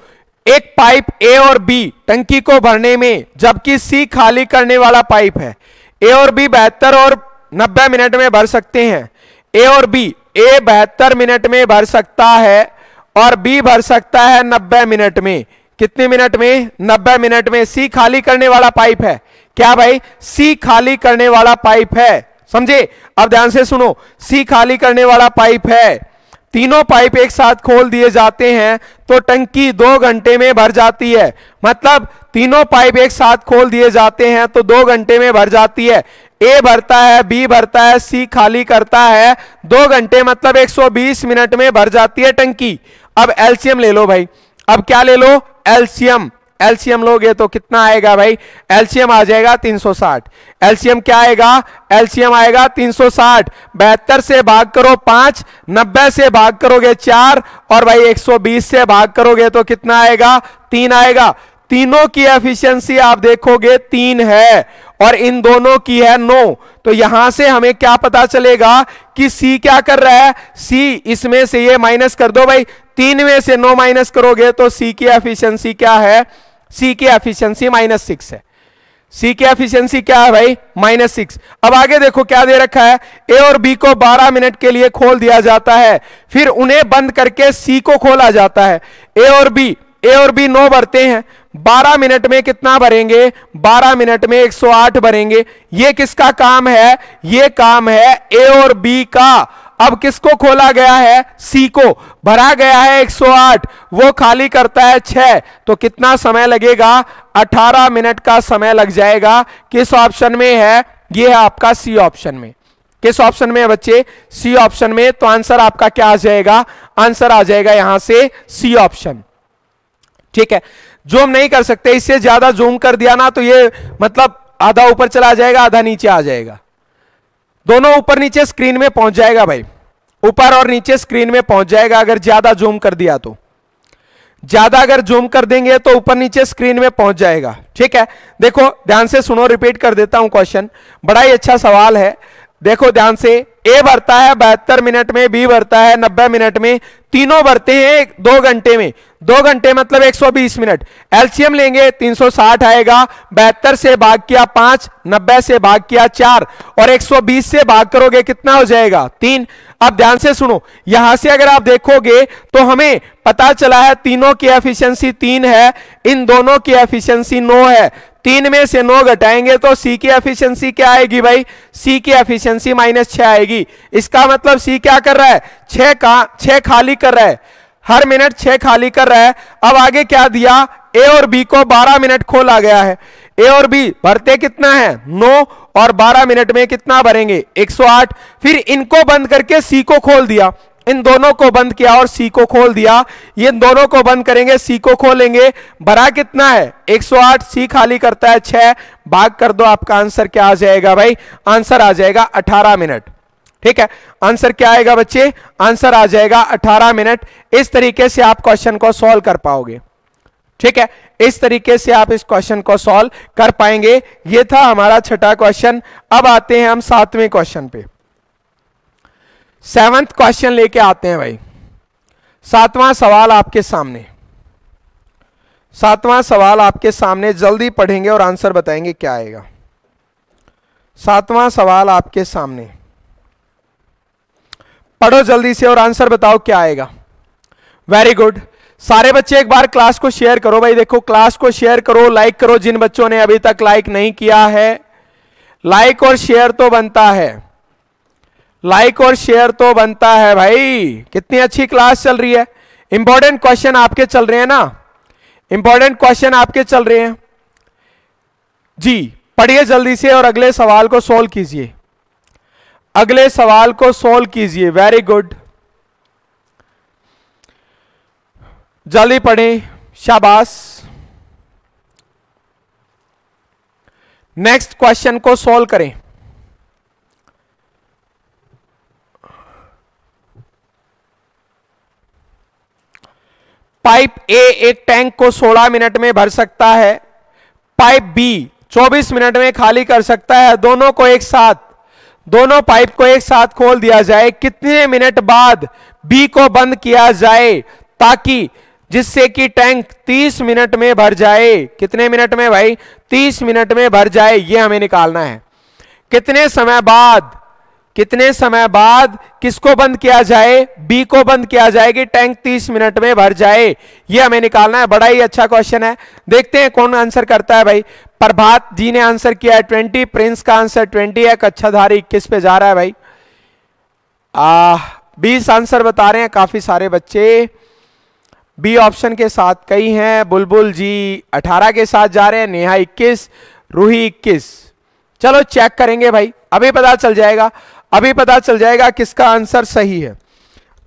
Speaker 1: एक पाइप ए और बी टंकी को भरने में, जबकि सी खाली करने वाला पाइप है। ए और बी बहत्तर और नब्बे मिनट में भर सकते हैं। ए और बी, ए बहत्तर मिनट में भर सकता है और बी भर सकता है नब्बे मिनट में। कितने मिनट में? नब्बे मिनट में सी खाली करने वाला पाइप है। क्या भाई? सी खाली करने वाला पाइप है। समझे? अब ध्यान से सुनो। सी खाली करने वाला पाइप है। तीनों पाइप एक साथ खोल दिए जाते हैं तो टंकी दो घंटे में भर जाती है। मतलब तीनों पाइप एक साथ खोल दिए जाते हैं तो दो घंटे में भर जाती है। ए भरता है, बी भरता है, सी खाली करता है। दो घंटे मतलब 120 मिनट में भर जाती है टंकी। अब एल्सियम ले लो भाई। अब क्या ले लो? एल्सियम एल्सियम लोगे तो कितना आएगा भाई? एल्सियम आ जाएगा 360 एल्सियम क्या आएगा? एल्सियम आएगा 360 बहत्तर से भाग करो पाँच, नब्बे से भाग करोगे चार, और भाई 120 से भाग करोगे तो कितना आएगा? तीन आएगा। तीनों की एफिशिएंसी आप देखोगे तीन है, और इन दोनों की है नो। तो यहाँ से हमें क्या पता चलेगा कि सी क्या कर रहा है? सी इसमें से ये माइनस कर दो भाई। तीन में से नो माइनस करोगे तो सी की एफिशिएंसी क्या है? सी की एफिशिएंसी माइनस सिक्स है। सी की एफिशिएंसी क्या है भाई? माइनस सिक्स अब आगे देखो क्या दे रखा है। ए और बी को 12 मिनट के लिए खोल दिया जाता है। फिर उन्हें बंद करके सी को खोला जाता है। ए और बी ए और बी नो भरते हैं। 12 मिनट में कितना भरेंगे? 12 मिनट में 108 भरेंगे। ये किसका काम है? ये काम है ए और बी का। अब किसको खोला गया है? सी को। भरा गया है 108 वो खाली करता है 6 तो कितना समय लगेगा? 18 मिनट का समय लग जाएगा। किस ऑप्शन में है? ये है आपका सी ऑप्शन में। किस ऑप्शन में है बच्चे? सी ऑप्शन में। तो आंसर आपका क्या आ जाएगा? आंसर आ जाएगा यहाँ से सी ऑप्शन। ठीक है। जूम नहीं कर सकते, इससे ज़्यादा जूम कर दिया ना तो ये मतलब आधा ऊपर चला जाएगा, आधा नीचे आ जाएगा। दोनों ऊपर नीचे स्क्रीन में पहुँच जाएगा भाई। ऊपर और नीचे स्क्रीन में पहुँच जाएगा अगर ज़्यादा जूम कर दिया तो। ज़्यादा अगर जूम कर देंगे तो ऊपर नीचे स्क्रीन में पहुँच जाएगा। ठीक है? देखो, ध्यान से सुनो रिपीट कर देता हूँ क्वेश्चन बड़ा ही अच्छा सवाल है। देखो, ध्यान से ए भरता है, बहत्तर मिनट में बी भरता है, नब्बे मिनट में तीनों भरते हैं दो घंटे में। दो घंटे मतलब 120 मिनट। एलसीएम लेंगे 360 आएगा। बहत्तर से भाग किया पाँच, नब्बे से भाग किया चार, और 120 से भाग करोगे कितना हो जाएगा? तीन। अब ध्यान से सुनो, यहाँ से अगर आप देखोगे तो हमें पता चला है तीनों की एफिशिएंसी तीन है, इन दोनों की एफिशिएंसी नौ है। तीन में से नौ घटाएँगे तो सी की एफिशिएंसी क्या आएगी भाई? सी की एफिशिएंसी माइनस छह आएगी। इसका मतलब सी क्या कर रहा है? छह का, छह खाली कर रहा है। हर मिनट छह खाली कर रहा है। अब आगे क्या दिया? ए और बी को 12 मिनट खोला गया है। ए और बी भरते कितना है? 9 और 12 मिनट में कितना भरेंगे? 108 फिर इनको बंद करके सी को खोल दिया। इन दोनों को बंद किया और सी को खोल दिया। ये दोनों को बंद करेंगे, सी को खोलेंगे। भरा कितना है? 108 सी खाली करता है 6 भाग कर दो, आपका आंसर क्या आ जाएगा भाई? आंसर आ जाएगा 18 मिनट। ठीक है? आंसर क्या आएगा बच्चे? आंसर आ जाएगा 18 मिनट। इस तरीके से आप क्वेश्चन को सॉल्व कर पाओगे। ठीक है? इस तरीके से आप इस क्वेश्चन को सॉल्व कर पाएँगे। ये था हमारा छठा क्वेश्चन। अब आते हैं हम सातवें क्वेश्चन पे। सेवंथ क्वेश्चन लेके आते हैं भाई। सातवां सवाल आपके सामने। सातवां सवाल आपके सामने, जल्दी पढ़ेंगे और आंसर बताएँगे क्या आएगा। सातवां सवाल आपके सामने। पढ़ो जल्दी से और आंसर बताओ क्या आएगा। वेरी गुड सारे बच्चे एक बार क्लास को शेयर करो भाई। देखो, क्लास को शेयर करो लाइक करो। जिन बच्चों ने अभी तक लाइक नहीं किया है लाइक और शेयर तो बनता है। लाइक और शेयर तो बनता है भाई। कितनी अच्छी क्लास चल रही है। इंपॉर्टेंट क्वेश्चन आपके चल रहे हैं ना। इंपॉर्टेंट क्वेश्चन आपके चल रहे हैं। जी, पढ़िए जल्दी से और अगले सवाल को सोल्व कीजिए। अगले सवाल को सोल्व कीजिए। वेरी गुड जल्दी पढ़ें। शाबाश। नेक्स्ट क्वेश्चन को सोल्व करें। पाइप ए एक टैंक को 16 मिनट में भर सकता है। पाइप बी 24 मिनट में खाली कर सकता है। दोनों को एक साथ, दोनों पाइप को एक साथ खोल दिया जाए। कितने मिनट बाद बी को बंद किया जाए ताकि जिससे कि टैंक 30 मिनट में भर जाए। कितने मिनट में भाई? 30 मिनट में भर जाए, ये हमें निकालना है। कितने समय बाद कितने समय बाद किसको बंद किया जाए? बी को बंद किया जाएगी, टैंक 30 मिनट में भर जाए। ये हमें निकालना है, बड़ा ही अच्छा क्वेश्चन है। देखते हैं कौन आंसर करता है भाई। प्रभात जी ने आंसर किया है 20 प्रिंस का आंसर 20 है, कच्छाधारी इक्कीस पे जा रहा है भाई? आ बीस आंसर बता रहे हैं काफ़ी सारे बच्चे। बी ऑप्शन के साथ कई हैं, बुलबुल जी 18 के साथ जा रहे हैं, नेहा 21 रूही 21 चलो चेक करेंगे भाई, अभी पता चल जाएगा। अभी पता चल जाएगा किसका आंसर सही है।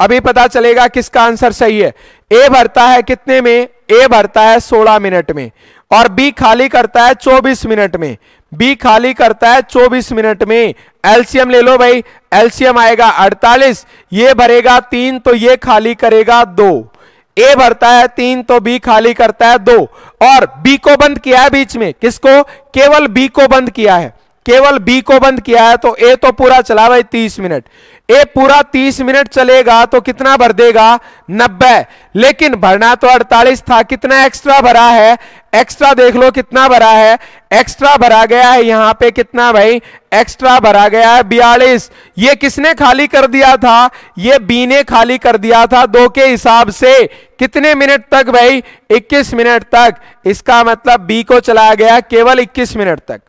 Speaker 1: अभी पता चलेगा किसका आंसर सही है। ए भरता है कितने में? ए भरता है 16 मिनट में। और बी खाली करता है 24 मिनट में। बी खाली करता है 24 मिनट में। एलसीएम ले लो भाई। एलसीएम आएगा 48 ये भरेगा तीन तो ये खाली करेगा दो। ए भरता है तीन तो बी खाली करता है दो। और बी को बंद किया है बीच में। किसको? केवल बी को बंद किया है। केवल बी को बंद किया है तो ए तो पूरा चला भाई तीस मिनट। ए पूरा तीस मिनट चलेगा तो कितना भर देगा? नब्बे। लेकिन भरना तो अड़तालीस था, कितना एक्स्ट्रा भरा है? एक्स्ट्रा देख लो कितना भरा है। एक्स्ट्रा भरा गया है यहाँ पे कितना भाई? एक्स्ट्रा भरा गया है बयालीस। ये किसने खाली कर दिया था? ये बी ने खाली कर दिया था दो के हिसाब से। कितने मिनट तक भाई? 21 मिनट तक। इसका मतलब बी को चलाया गया केवल 21 मिनट तक।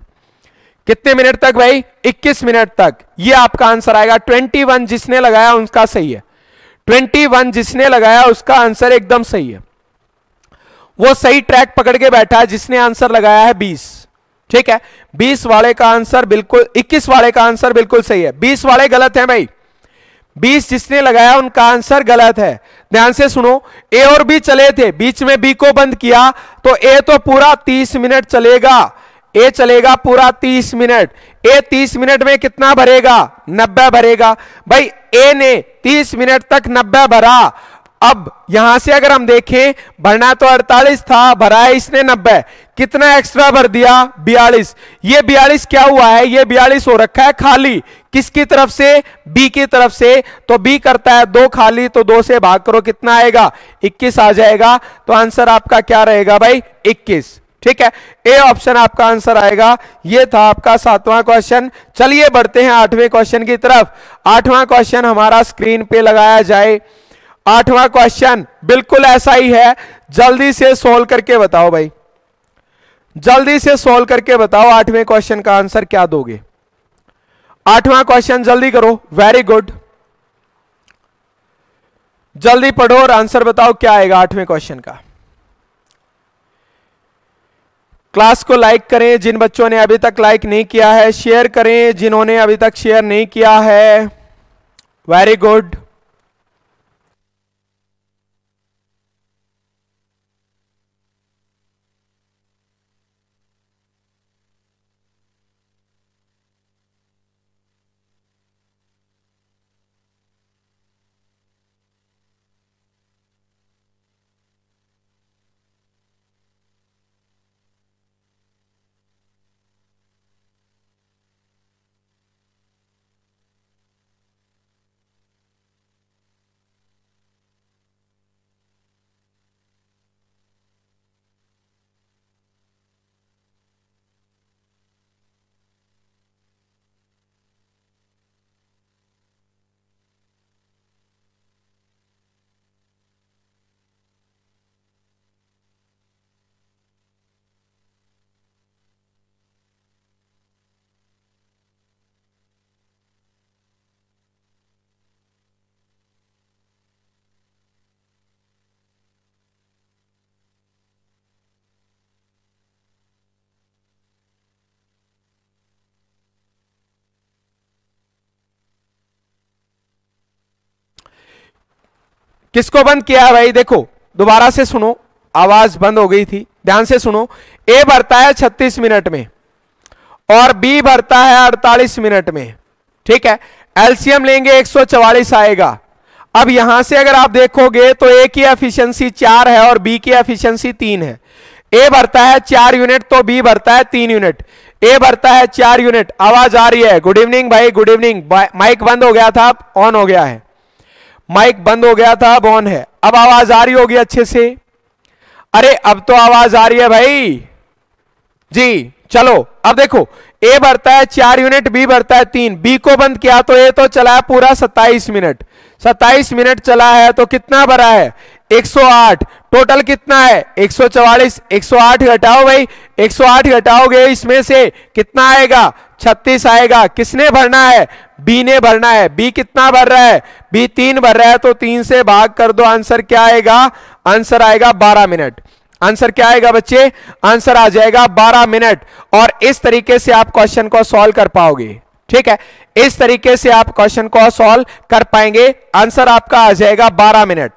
Speaker 1: कितने मिनट तक भाई? 21 मिनट तक। ये आपका आंसर आएगा। 21 जिसने लगाया उसका सही है। 21 जिसने लगाया उसका आंसर एकदम सही है। वो सही ट्रैक पकड़ के बैठा है जिसने आंसर लगाया है 20 ठीक है? 20 वाले का आंसर बिल्कुल 21 वाले का आंसर बिल्कुल सही है। 20 वाले गलत है भाई। 20 जिसने लगाया उनका आंसर गलत है। ध्यान से सुनो, ए और बी चले थे। बीच में बी को बंद किया तो ए तो पूरा 30 मिनट चलेगा। ए चलेगा पूरा 30 मिनट। ए 30 मिनट में कितना भरेगा? 90 भरेगा। भाई, ए ने 30 मिनट तक 90 भरा। अब यहाँ से अगर हम देखें, भरना तो 48 था, भरा है इसने 90 कितना एक्स्ट्रा भर दिया? 42 ये 42 क्या हुआ है? ये 42 हो रखा है खाली। किसकी तरफ़ से? बी की तरफ़ से। तो बी करता है दो खाली तो दो से भाग करो, कितना आएगा? 21 आ जाएगा। तो आंसर आपका क्या रहेगा भाई? 21 ठीक है? ए ऑप्शन आपका आंसर आएगा। ये था आपका सातवां क्वेश्चन चलिए बढ़ते हैं आठवें क्वेश्चन की तरफ़। आठवां क्वेश्चन हमारा स्क्रीन पे लगाया जाए। आठवां क्वेश्चन बिल्कुल ऐसा ही है। जल्दी से सोल्व करके बताओ भाई। जल्दी से सोल्व करके बताओ आठवें क्वेश्चन का आंसर क्या दोगे। आठवां क्वेश्चन जल्दी करो। वेरी गुड जल्दी पढ़ो और आंसर बताओ क्या आएगा आठवें क्वेश्चन का। क्लास को लाइक करें, जिन बच्चों ने अभी तक लाइक नहीं किया है, शेयर करें, जिन्होंने अभी तक शेयर नहीं किया है। वेरी गुड किसको बंद किया है भाई? देखो, दोबारा से सुनो, आवाज़ बंद हो गई थी। ध्यान से सुनो, ए भरता है 36 मिनट में और बी भरता है 48 मिनट में। ठीक है? एलसीएम लेंगे 144 आएगा। अब यहाँ से अगर आप देखोगे तो ए की एफिशिएंसी चार है और बी की एफिशिएंसी तीन है। ए भरता है चार यूनिट तो बी भरता है तीन यूनिट। ए भरता है चार यूनिट। आवाज़ आ रही है। गुड इवनिंग भाई, गुड इवनिंग। माइक बंद हो गया था ऑन हो गया है। माइक बंद हो गया था, अब ऑन है। अब आवाज़ आ रही होगी अच्छे से। अरे, अब तो आवाज़ आ रही है भाई। जी, चलो, अब देखो, ए बढ़ता है चार यूनिट, बी बढ़ता है तीन। बी को बंद किया तो ए तो चला है पूरा सत्ताईस मिनट। सत्ताईस मिनट चला है तो कितना भरा है? 108 टोटल कितना है? 144 108 घटाओ भाई। 108 घटाओगे, इसमें से कितना आएगा? 36 आएगा। किसने भरना है? बी ने भरना है। बी कितना भर रहा है? बी तीन भर रहा है तो तीन से भाग कर दो। आंसर क्या आएगा? आंसर आएगा बारह मिनट। आंसर क्या आएगा बच्चे? आंसर आ जाएगा 12 मिनट। और इस तरीके से आप क्वेश्चन को सॉल्व कर पाओगे। ठीक है? इस तरीके से आप क्वेश्चन को सॉल्व कर पाएँगे। आंसर आपका आ जाएगा 12 मिनट।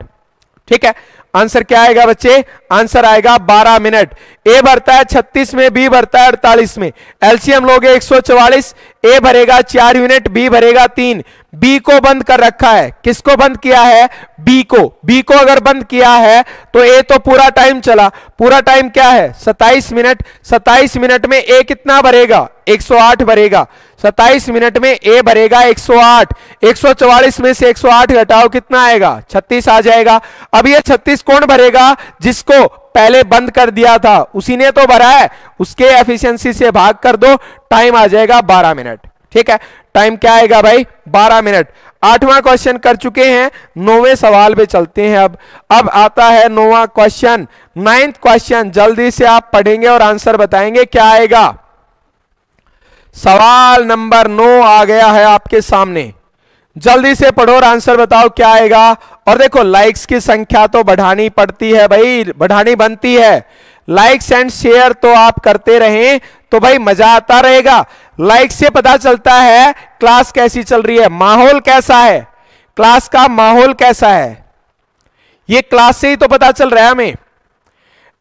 Speaker 1: ठीक है? आंसर क्या आएगा बच्चे? आंसर आएगा 12 मिनट। ए भरता है 36 में बी भरता है 48 में। एलसीएम लोगे 144 ए भरेगा चार यूनिट बी भरेगा तीन। बी को बंद कर रखा है। किसको बंद किया है? बी को। बी को अगर बंद किया है तो ए तो पूरा टाइम चला। पूरा टाइम क्या है? 27 मिनट। 27 मिनट में ए कितना भरेगा? 108 भरेगा। 27 मिनट में ए भरेगा 108 144 में से 108 घटाओ, कितना आएगा? 36 आ जाएगा। अब ये 36 कौन भरेगा? जिसको पहले बंद कर दिया था। उसी ने तो भरा है। उसके एफिशिएंसी से भाग कर दो। टाइम आ जाएगा 12 मिनट। ठीक है? टाइम क्या आएगा भाई? 12 मिनट। आठवां क्वेश्चन कर चुके हैं। नौवे सवाल पे चलते हैं अब। अब आता है नौवा क्वेश्चन नाइन्थ क्वेश्चन जल्दी से आप पढ़ेंगे और आंसर बताएँगे क्या आएगा। सवाल नंबर नौ आ गया है आपके सामने। जल्दी से पढ़ो और आंसर बताओ क्या आएगा। और देखो लाइक्स की संख्या तो बढ़ानी पड़ती है भाई, बढ़ानी बनती है। लाइक्स एंड शेयर तो आप करते रहें तो भाई मज़ा आता रहेगा। लाइक से पता चलता है क्लास कैसी चल रही है। माहौल कैसा है? क्लास का माहौल कैसा है? ये क्लास से ही तो पता चल रहा है हमें।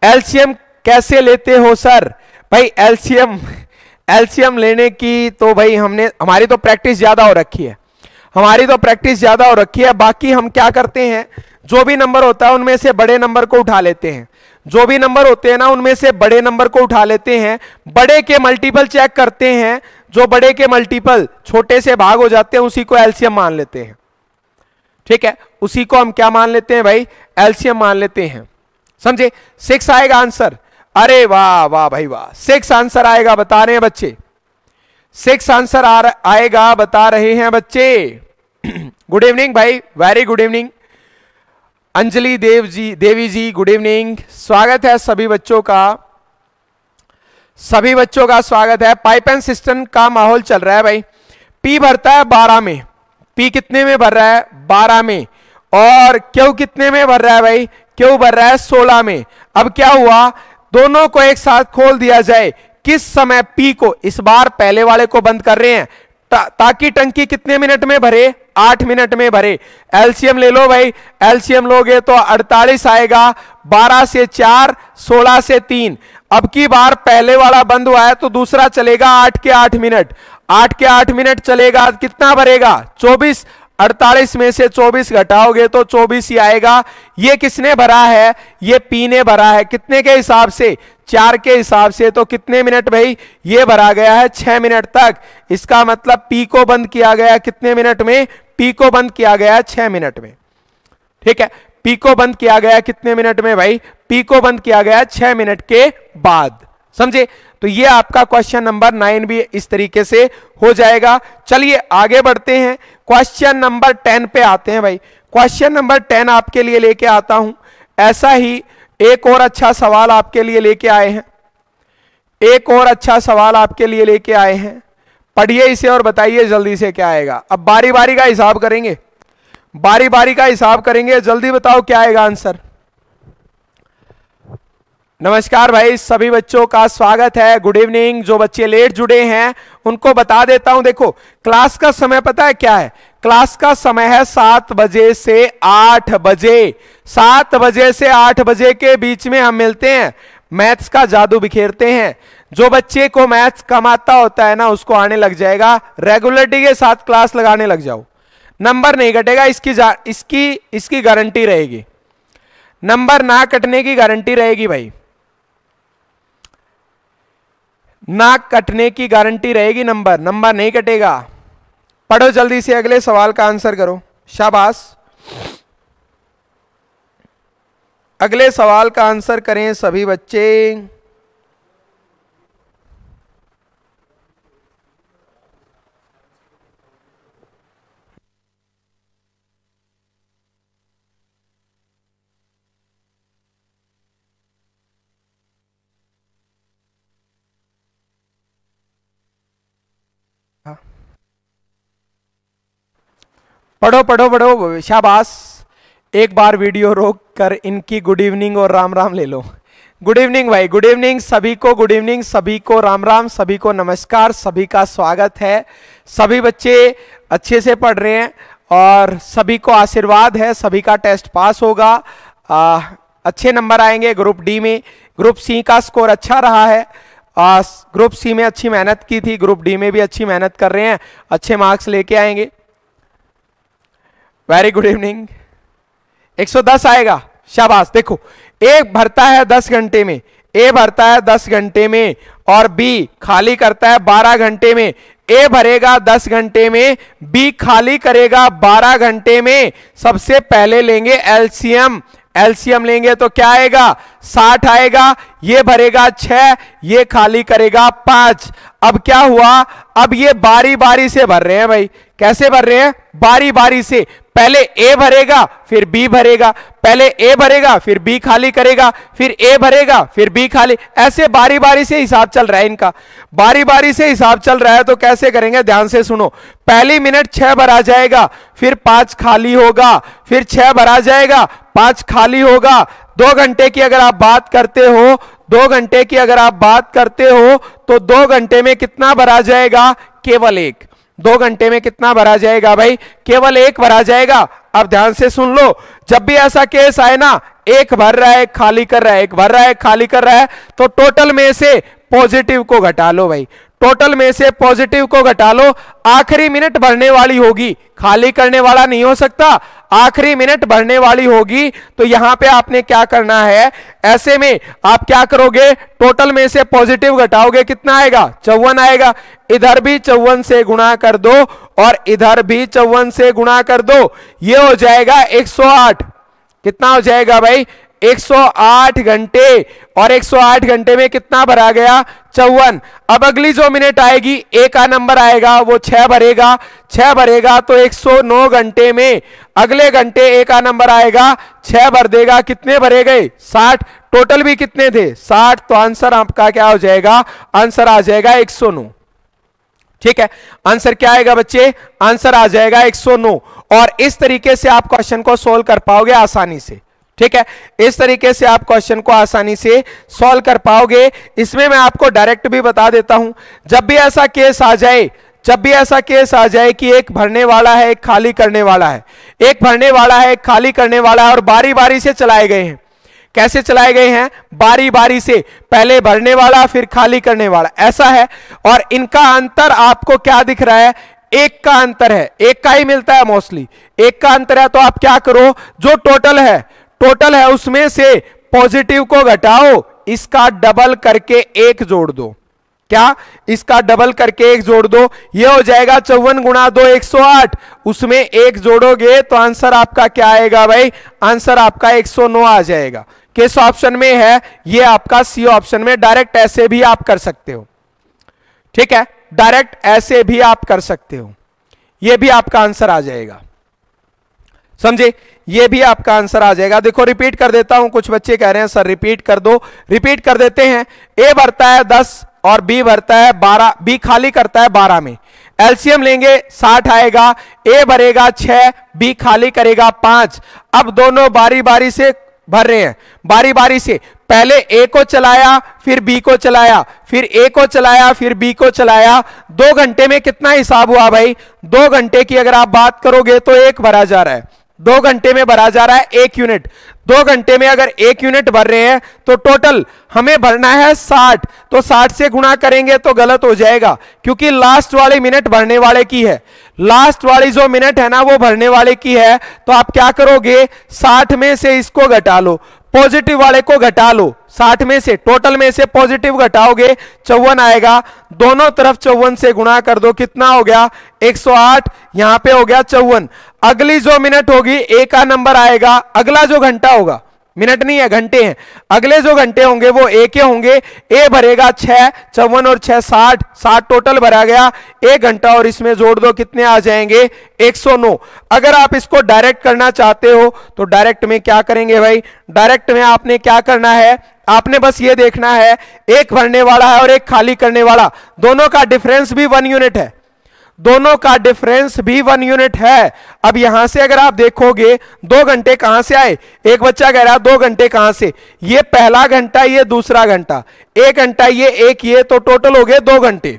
Speaker 1: एलसीएम कैसे लेते हो सर भाई एलसीएम एलसीएम लेने की तो भाई हमने, हमारी तो प्रैक्टिस ज़्यादा हो रखी है। हमारी तो प्रैक्टिस ज़्यादा हो रखी है, बाकी हम क्या करते हैं, जो भी नंबर होता है उनमें से बड़े नंबर को उठा लेते हैं। जो भी नंबर होते हैं ना, उनमें से बड़े नंबर को उठा लेते हैं। बड़े के मल्टीपल चेक करते हैं, जो बड़े के मल्टीपल छोटे से भाग हो जाते हैं, उसी को एलसीएम मान लेते हैं। ठीक है? उसी को हम क्या मान लेते हैं भाई? एलसीएम मान लेते हैं। समझे? सिक्स आएगा आंसर। अरे वाह वाह भाई वाह। सिक्स आंसर आएगा, बता रहे हैं बच्चे। सिक्स आंसर आ आएगा, बता रहे हैं बच्चे। गुड इवनिंग भाई very good evening Anjali Dev ji, Devi ji good evening स्वागत है सभी बच्चों का। सभी बच्चों का स्वागत है। पाइप एंड सिस्टम का माहौल चल रहा है भाई। पी भरता है बारह में। पी कितने में भर रहा है? बारह में। और क्यों कितने में भर रहा है भाई? क्यों भर रहा है सोलह में? अब क्या हुआ? दोनों को एक साथ खोल दिया जाए। किस समय पी को? इस बार पहले वाले को बंद कर रहे हैं। ता, ताकि टंकी कितने मिनट में भरे? आठ मिनट में भरे। एलसीएम ले लो भाई। एलसीएम लोगे तो 48 आएगा। 12 से 4 16 से 3 अब की बार पहले वाला बंद हुआ है तो दूसरा चलेगा आठ के आठ मिनट। आठ के आठ मिनट चलेगा। कितना भरेगा? 24 48 में से 24 घटाओगे तो 24 ही आएगा। ये किसने भरा है? ये पी ने भरा है। कितने के हिसाब से? चार के हिसाब से। तो कितने मिनट भाई? ये भरा गया है छह मिनट तक। इसका मतलब पी को बंद किया गया कितने मिनट में? पी को बंद किया गया छह मिनट में। ठीक है? पी को बंद किया गया कितने मिनट में भाई? पी को बंद किया गया छह मिनट के बाद। समझे? तो ये आपका क्वेश्चन नंबर नाइन भी इस तरीके से हो जाएगा। चलिए आगे बढ़ते हैं। क्वेश्चन नंबर टेन पे आते हैं भाई। क्वेश्चन नंबर टेन आपके लिए लेके आता हूँ। ऐसा ही एक और अच्छा सवाल आपके लिए लेके आए हैं। एक और अच्छा सवाल आपके लिए लेके आए हैं। पढ़िए इसे और बताइए जल्दी से क्या आएगा। अब बारी बारी का हिसाब करेंगे। बारी बारी का हिसाब करेंगे। जल्दी बताओ क्या आएगा आंसर। नमस्कार भाई, सभी बच्चों का स्वागत है। गुड इवनिंग जो बच्चे लेट जुड़े हैं, उनको बता देता हूँ, देखो क्लास का समय पता है क्या है? क्लास का समय है सात बजे से आठ बजे। सात बजे से आठ बजे के बीच में हम मिलते हैं। मैथ्स का जादू बिखेरते हैं। जो बच्चे को मैथ्स कम आता होता है ना, उसको आने लग जाएगा। रेगुलरिटी के साथ क्लास लगाने लग जाओ। नंबर नहीं कटेगा, इसकी इसकी इसकी गारंटी रहेगी। नंबर ना कटने की गारंटी रहेगी भाई। नाक कटने की गारंटी रहेगी नंबर। नंबर नहीं कटेगा। पढ़ो जल्दी से अगले सवाल का आंसर करो। शाबाश। अगले सवाल का आंसर करें सभी बच्चे। पढ़ो पढ़ो पढ़ो शाबाश। एक बार वीडियो रोक कर इनकी गुड इवनिंग और राम राम ले लो। गुड इवनिंग भाई गुड इवनिंग सभी को गुड इवनिंग सभी को राम राम सभी को नमस्कार सभी का स्वागत है। सभी बच्चे अच्छे से पढ़ रहे हैं और सभी को आशीर्वाद है सभी का टेस्ट पास होगा। आ, अच्छे नंबर आएँगे ग्रुप डी में। ग्रुप सी का स्कोर अच्छा रहा है। ग्रुप सी में अच्छी मेहनत की थी ग्रुप डी में भी अच्छी मेहनत कर रहे हैं। अच्छे मार्क्स लेके आएँगे। वेरी गुड इवनिंग 110 आएगा। शाबाश। देखो ए भरता है 10 घंटे में ए भरता है 10 घंटे में, और बी खाली करता है 12 घंटे में। ए भरेगा 10 घंटे में बी खाली करेगा 12 घंटे में। सबसे पहले लेंगे एलसीएम एलसीएम लेंगे तो क्या आएगा? 60 आएगा, ये भरेगा 6 ये खाली करेगा 5 अब क्या हुआ? अब ये बारी बारी से भर रहे हैं भाई। कैसे भर रहे हैं? बारी बारी से। पहले ए भरेगा, फिर बी भरेगा, पहले ए भरेगा, फिर बी खाली करेगा, फिर ए भरेगा, फिर बी खाली। ऐसे बारी बारी से हिसाब चल रहा है इनका। बारी बारी से हिसाब चल रहा है तो कैसे करेंगे? ध्यान से सुनो। पहली मिनट छह भरा जाएगा, फिर पाँच खाली होगा, फिर छह भरा जाएगा, पाँच खाली होगा। दो घंटे की अगर आप बात करते हो, दो घंटे की अगर आप बात करते हो तो दो घंटे में कितना भरा जाएगा? केवल एक। दो घंटे में कितना भरा जाएगा भाई? केवल एक भरा जाएगा। अब ध्यान से सुन लो, जब भी ऐसा केस आए ना, एक भर रहा है, खाली कर रहा है, एक भर रहा है, खाली कर रहा है तो टोटल में से पॉजिटिव को घटा लो भाई। टोटल में से पॉजिटिव को घटा लो, आखिरी मिनट भरने वाली होगी। खाली करने वाला नहीं हो सकता, आखिरी मिनट भरने वाली होगी। तो यहाँ पे आपने क्या करना है? ऐसे में आप क्या करोगे? टोटल में से पॉजिटिव घटाओगे, कितना आएगा? चौवन आएगा। इधर भी चौवन से गुणा कर दो और इधर भी चौवन से गुणा कर दो। ये हो जाएगा 108 कितना हो जाएगा भाई? 108 घंटे, और 108 घंटे में कितना भरा गया? चौवन। अब अगली जो मिनट आएगी ए का नंबर आएगा, वो छह भरेगा। छह भरेगा तो 109 घंटे में अगले घंटे ए का नंबर आएगा, छह भर देगा। कितने भरे गए? साठ। टोटल भी कितने थे? साठ। तो आंसर आपका क्या हो जाएगा? आंसर आ जाएगा 109 ठीक है? आंसर क्या आएगा बच्चे? आंसर आ जाएगा 109 और इस तरीके से आप क्वेश्चन को सोल्व कर पाओगे आसानी से। ठीक है? इस तरीके से आप क्वेश्चन को आसानी से सॉल्व कर पाओगे। इसमें मैं आपको डायरेक्ट भी बता देता हूँ। जब भी ऐसा केस आ जाए, जब भी ऐसा केस आ जाए कि एक भरने वाला है, एक खाली करने वाला है, एक भरने वाला है, एक खाली करने वाला है और बारी बारी से चलाए गए हैं। कैसे चलाए गए हैं? बारी बारी से। पहले भरने वाला, फिर खाली करने वाला। ऐसा है। और इनका अंतर आपको क्या दिख रहा है? एक का अंतर है। एक का ही मिलता है मोस्टली एक का अंतर है तो आप क्या करो? जो टोटल है टोटल है उसमें से पॉजिटिव को घटाओ, इसका डबल करके एक जोड़ दो। क्या? इसका डबल करके एक जोड़ दो। ये हो जाएगा चौवन गुणा दो, एक सौ आठ। उसमें एक जोड़ोगे तो आंसर आपका क्या आएगा भाई? आंसर आपका एक सौ नौ आ जाएगा। किस ऑप्शन में है? ये आपका सी ऑप्शन में। डायरेक्ट ऐसे भी आप कर सकते हो। ठीक है? डायरेक्ट ऐसे भी आप कर सकते हो। ये भी आपका आंसर आ जाएगा। समझे? ये भी आपका आंसर आ जाएगा। देखो रिपीट कर देता हूँ, कुछ बच्चे कह रहे हैं, सर रिपीट कर दो। रिपीट कर देते हैं। ए भरता है दस और बी भरता है बारह। बी खाली करता है बारह में। एलसीएम लेंगे, साठ आएगा। ए भरेगा छह बी खाली करेगा पाँच। अब दोनों बारी बारी से भर रहे हैं। बारी बारी से। पहले ए को चलाया, फिर बी को चलाया, फिर ए को चलाया, फिर बी को चलाया। दो घंटे में कितना हिसाब हुआ भाई? दो घंटे की अगर आप बात करोगे तो एक भरा जा रहा है। दो घंटे में भरा जा रहा है एक यूनिट। दो घंटे में अगर एक यूनिट भर रहे हैं तो टोटल हमें भरना है साठ। तो साठ से गुणा करेंगे तो गलत हो जाएगा, क्योंकि लास्ट वाली मिनट भरने वाले की है। लास्ट वाली जो मिनट है ना, वो भरने वाले की है। तो आप क्या करोगे? साठ में से इसको घटा लो। पॉजिटिव वाले को घटा लो। साठ में से, टोटल में से पॉजिटिव घटाओगे, चौवन आएगा। दोनों तरफ़ चौवन से गुणा कर दो, कितना हो गया? 108 यहाँ पर हो गया चौवन। अगली जो मिनट होगी एक का नंबर आएगा। अगला जो घंटा होगा मिनट नहीं है, घंटे हैं। अगले जो घंटे होंगे, वो ए के होंगे। ए भरेगा छह, चौवन और छह साठ साठ टोटल भरा गया। एक घंटा और इसमें जोड़ दो, कितने आ जाएँगे? 109 अगर आप इसको डायरेक्ट करना चाहते हो तो डायरेक्ट में क्या करेंगे भाई? डायरेक्ट में आपने क्या करना है? आपने बस ये देखना है, एक भरने वाला है और एक खाली करने वाला। दोनों का डिफरेंस भी वन यूनिट है। दोनों का डिफरेंस भी वन यूनिट है। अब यहाँ से अगर आप देखोगे, दो घंटे कहाँ से आए? एक बच्चा कह रहा, दो घंटे कहाँ से? ये पहला घंटा, ये दूसरा घंटा। एक घंटा, ये एक, ये तो टोटल हो गए दो घंटे।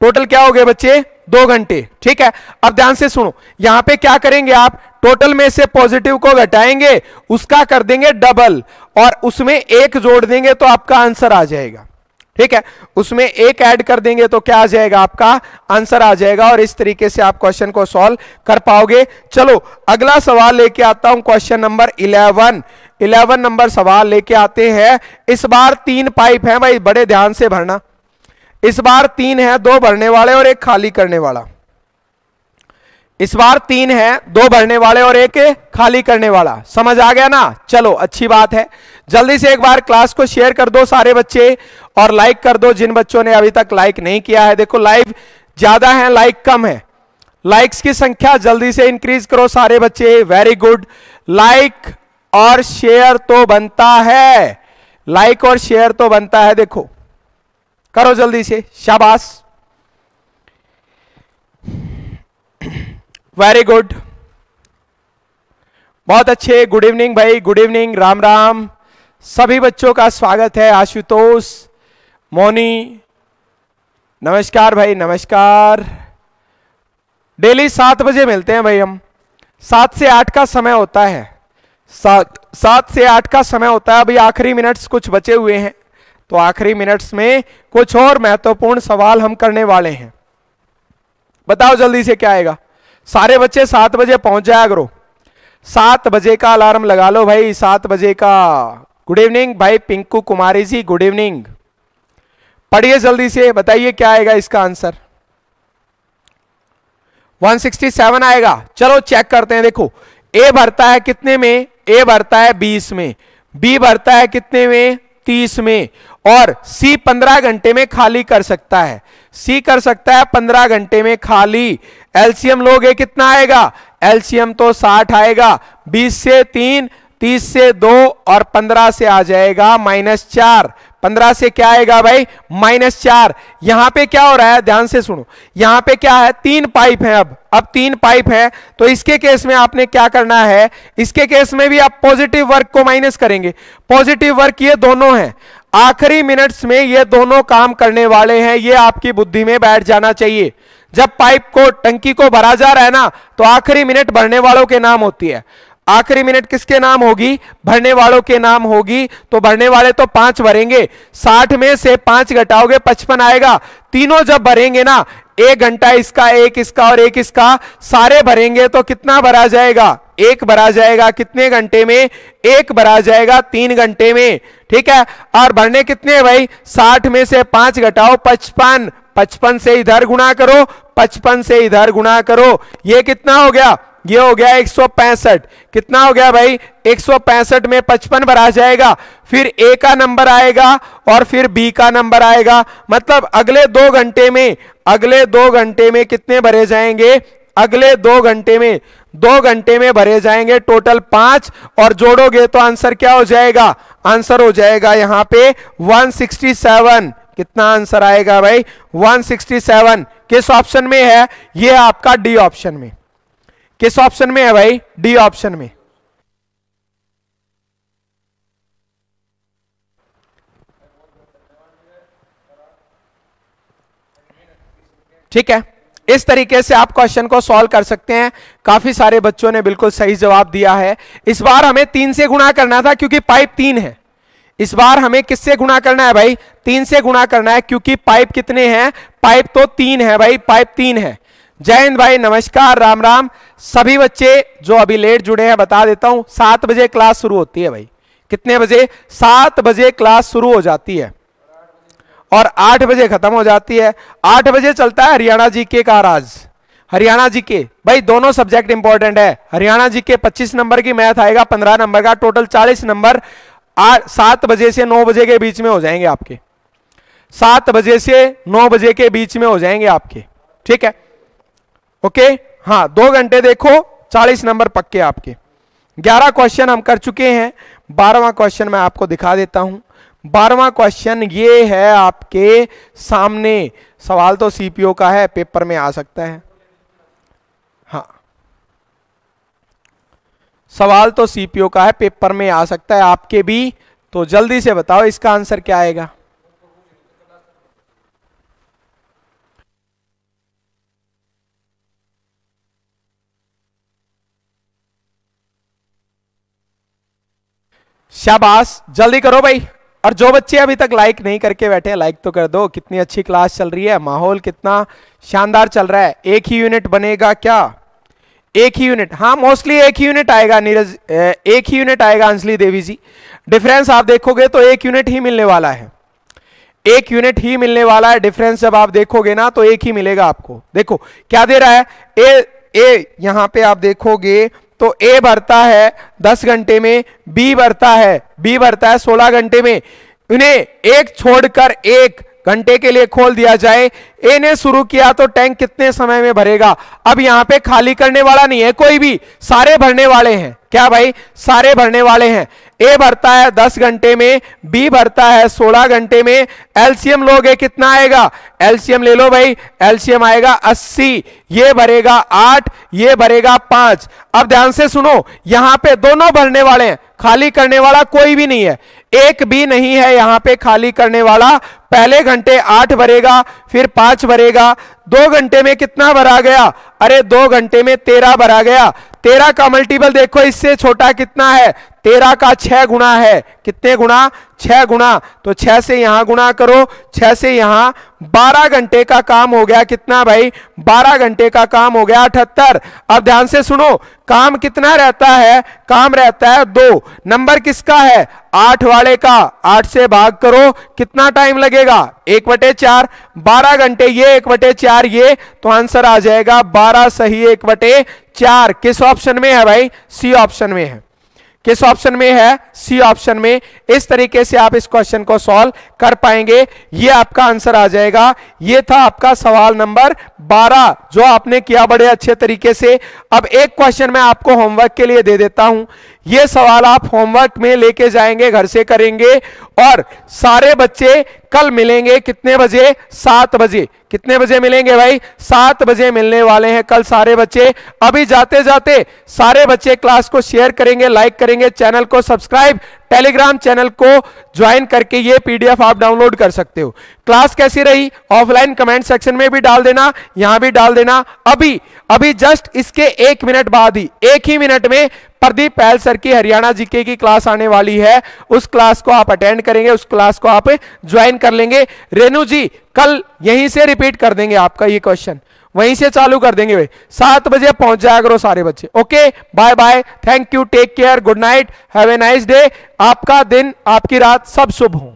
Speaker 1: टोटल क्या हो गए बच्चे? दो घंटे। ठीक है? अब ध्यान से सुनो। यहाँ पे क्या करेंगे आप? टोटल में से पॉजिटिव को घटाएँगे, उसका कर देंगे डबल और उसमें एक जोड़ देंगे तो आपका आंसर आ जाएगा। ठीक है? उसमें एक ऐड कर देंगे तो क्या आ जाएगा आपका? आंसर आ जाएगा और इस तरीके से आप क्वेश्चन को सॉल्व कर पाओगे। चलो, अगला सवाल लेके आता हूँ question number eleven eleven number सवाल लेके आते हैं। इस बार तीन पाइप है भाई, बड़े ध्यान से भरना। इस बार तीन है, दो भरने वाले और एक खाली करने वाला। इस बार तीन है, दो भरने वाले और एक खाली करने वाला। समझ आ गया ना? चलो, अच्छी बात है। जल्दी से एक बार क्लास को शेयर कर दो सारे बच्चे और लाइक कर दो। जिन बच्चों ने अभी तक लाइक नहीं किया है, देखो लाइव ज़्यादा है लाइक कम है। लाइक्स की संख्या जल्दी से इंक्रीज करो सारे बच्चे। वेरी गुड लाइक और शेयर तो बनता है। लाइक और शेयर तो बनता है, देखो। करो जल्दी से। शाबाश। वेरी गुड बहुत अच्छे। गुड इवनिंग भाई। Good evening Ram Ram. सभी बच्चों का स्वागत है आशुतोष मोनी। नमस्कार भाई, नमस्कार। डेली सात बजे मिलते हैं भाई हम। सात से आठ का समय होता है। सात सात से आठ का समय होता है। अभी आखिरी मिनट्स कुछ बचे हुए हैं। तो आखिरी मिनट्स में कुछ और महत्वपूर्ण सवाल हम करने वाले हैं। बताओ जल्दी से क्या आएगा। सारे बच्चे सात बजे पहुँच जाया करो सात बजे का अलार्म लगा लो भाई, सात बजे का गुड इवनिंग भाई पिंकू कुमारी जी गुड इवनिंग पढ़िए जल्दी से बताइए क्या आएगा इसका आंसर 167 आएगा चलो चेक करते हैं देखो ए भरता है कितने में ए भरता है 20 में बी भरता है कितने में 30 में और सी 15 घंटे में खाली कर सकता है। सी कर सकता है 15 घंटे में खाली। एलसीएम लोगे कितना आएगा? एलसीएम तो 60 आएगा। 20 से 3 30 से दो और 15 से आ जाएगा माइनस चार। पंद्रह से क्या आएगा भाई? माइनस चार। यहाँ पे क्या हो रहा है? ध्यान से सुनो। यहाँ पे क्या है? तीन पाइप है अब। अब तीन पाइप है। तो इसके केस में आपने क्या करना है? इसके केस में भी आप पॉजिटिव वर्क को माइनस करेंगे। पॉजिटिव वर्क ये दोनों है। आखिरी मिनट्स में ये दोनों काम करने वाले हैं। ये आपकी बुद्धि में बैठ जाना चाहिए। जब पाइप को, टंकी को भरा जा रहा है ना तो आखिरी मिनट भरने वालों के नाम होती है। आखिरी मिनट किसके नाम होगी? भरने वालों के नाम होगी। तो भरने वाले तो पाँच भरेंगे। साठ में से पाँच घटाओगे, पचपन आएगा। तीनों जब भरेंगे ना, एक घंटा इसका, एक इसका और एक इसका, सारे भरेंगे तो कितना भरा जाएगा? एक भरा जाएगा कितने घंटे में? एक भरा जाएगा तीन घंटे में। ठीक है? और भरने कितने भाई? साठ में से पाँच घटाओ, पचपन। पचपन से इधर गुणा करो, पचपन से इधर गुणा करो। ये कितना हो गया? ये हो गया एक सौ पैंसठ। कितना हो गया भाई? एक सौ पैंसठ में पचपन भरा जाएगा, फिर ए का नंबर आएगा और फिर बी का नंबर आएगा। मतलब अगले दो घंटे में, अगले दो घंटे में कितने भरे जाएँगे? अगले दो घंटे में, दो घंटे में भरे जाएँगे टोटल पाँच। और जोड़ोगे तो आंसर क्या हो जाएगा? आंसर हो जाएगा यहाँ पे 167 कितना आंसर आएगा भाई? 167 किस ऑप्शन में है? ये आपका डी ऑप्शन में। किस ऑप्शन में है भाई? डी ऑप्शन में। ठीक है। इस तरीके से आप क्वेश्चन को सॉल्व कर सकते हैं। काफ़ी सारे बच्चों ने बिल्कुल सही जवाब दिया है। इस बार हमें तीन से गुणा करना था क्योंकि पाइप तीन है। इस बार हमें किससे गुणा करना है भाई? तीन से गुणा करना है क्योंकि पाइप कितने हैं? पाइप तो तीन है भाई, पाइप तीन है। जय हिंद भाई, नमस्कार, राम राम। सभी बच्चे जो अभी लेट जुड़े हैं, बता देता हूँ, सात बजे क्लास शुरू होती है भाई। कितने बजे? सात बजे क्लास शुरू हो जाती है। और आठ बजे खत्म हो जाती है। आठ बजे चलता है हरियाणा जी के का राज। हरियाणा जी के। भाई, दोनों सब्जेक्ट इंपॉर्टेंट है। हरियाणा जी के 25 नंबर की मैथ आएगा 15 नंबर का टोटल 40 नंबर। सात बजे से नौ बजे के बीच में हो जाएँगे आपके। सात बजे से नौ बजे के बीच में हो जाएँगे आपके। ठीक है? ओके? हाँ दो घंटे देखो, चालीस नंबर पक्के आपके। ग्यारह क्वेश्चन हम कर चुके हैं, बारहवा क्वेश्चन मैं आपको दिखा देता हूँ। बारहवा क्वेश्चन ये है आपके सामने। सवाल तो सीपीओ का है पेपर में आ सकता है। हाँ। सवाल तो सीपीओ का है पेपर में आ सकता है आपके भी। तो जल्दी से बताओ, इसका आंसर क्या आएगा? शाबाश, जल्दी करो भाई। और जो बच्चे अभी तक लाइक नहीं करके बैठे लाइक तो कर दो। कितनी अच्छी क्लास चल रही है, माहौल कितना शानदार चल रहा है। एक ही यूनिट बनेगा क्या? एक ही यूनिट हाँ मोस्टली एक ही यूनिट आएगा नीरज एक ही यूनिट आएगा अंजलि देवी जी। डिफरेंस आप देखोगे तो एक यूनिट ही मिलने वाला है। एक यूनिट ही मिलने वाला है डिफरेंस जब आप देखोगे ना तो एक ही मिलेगा आपको। देखो, क्या दे रहा है? ए ए, यहाँ पे आप देखोगे तो ए भरता है दस घंटे में बी भरता है बी भरता है सोलह घंटे में। इन्हें एक छोड़कर एक घंटे के लिए खोल दिया जाए। ए ने शुरू किया तो टैंक कितने समय में भरेगा? अब यहाँ पे खाली करने वाला नहीं है, कोई भी। सारे भरने वाले हैं। क्या भाई? सारे भरने वाले हैं। ए भरता है दस घंटे में बी भरता है सोलह घंटे में। एलसीएम लोगे, कितना आएगा? एलसीएम ले लो भाई एलसीएम आएगा अस्सी, ये भरेगा आठ, ये भरेगा पाँच। अब ध्यान से सुनो, यहाँ पे दोनों भरने वाले हैं, खाली करने वाला कोई भी नहीं है। एक भी नहीं है यहाँ पे खाली करने वाला, पहले घंटे आठ भरेगा, फिर पाँच भरेगा। दो घंटे में कितना भरा गया? अरे दो घंटे में तेरह भरा गया। तेरह का मल्टीपल देखो, इससे छोटा कितना है? तेरह का छह गुना है। कितने गुना छह गुना तो छह से यहाँ गुना करो। छह से यहाँ बारह घंटे का काम हो गया। कितना भाई? बारह घंटे का काम हो गया। अठहत्तर। अब ध्यान से सुनो। काम कितना रहता है? काम रहता है दो। नंबर किसका है? आठ वाले का। आठ से भाग करो। कितना टाइम लगेगा? एक बटे चार। बारह घंटे ये, एक बटे चार ये। तो आंसर आ जाएगा बारह सही एक बटे चार, किस ऑप्शन में है भाई? सी ऑप्शन में है। किस ऑप्शन में है? सी ऑप्शन में। इस तरीके से आप इस क्वेश्चन को सॉल्व कर पाएँगे। ये आपका आंसर आ जाएगा। ये था आपका सवाल नंबर 12 जो आपने किया बड़े अच्छे तरीके से। अब एक क्वेश्चन मैं आपको होमवर्क के लिए दे देता हूँ। ये सवाल आप होमवर्क में लेके जाएँगे, घर से करेंगे। और सारे बच्चे कल मिलेंगे कितने बजे? सात बजे। कितने बजे मिलेंगे भाई? सात बजे मिलने वाले हैं कल सारे बच्चे। अभी जाते जाते सारे बच्चे क्लास को शेयर करेंगे, लाइक करेंगे, चैनल को सब्सक्राइब, टेलीग्राम चैनल को ज्वाइन करके ये पीडीएफ आप डाउनलोड कर सकते हो। क्लास कैसी रही? ऑफलाइन कमेंट सेक्शन में भी डाल देना, यहाँ भी डाल देना। अभी अभी जस्ट इसके एक मिनट बाद ही, एक ही मिनट में प्रदीप पहल सर की हरियाणा जीके की क्लास आने वाली है। उस क्लास को आप अटेंड करेंगे, उस क्लास को आप ज्वाइन कर लेंगे। रेणु जी, कल यहीं से रिपीट कर देंगे आपका ये क्वेश्चन वहीं से चालू कर देंगे भाई सात बजे पहुँच जाया करो सारे बच्चे। Okay bye bye thank you take care good night have a nice day आपका दिन, आपकी रात सब शुभ हो।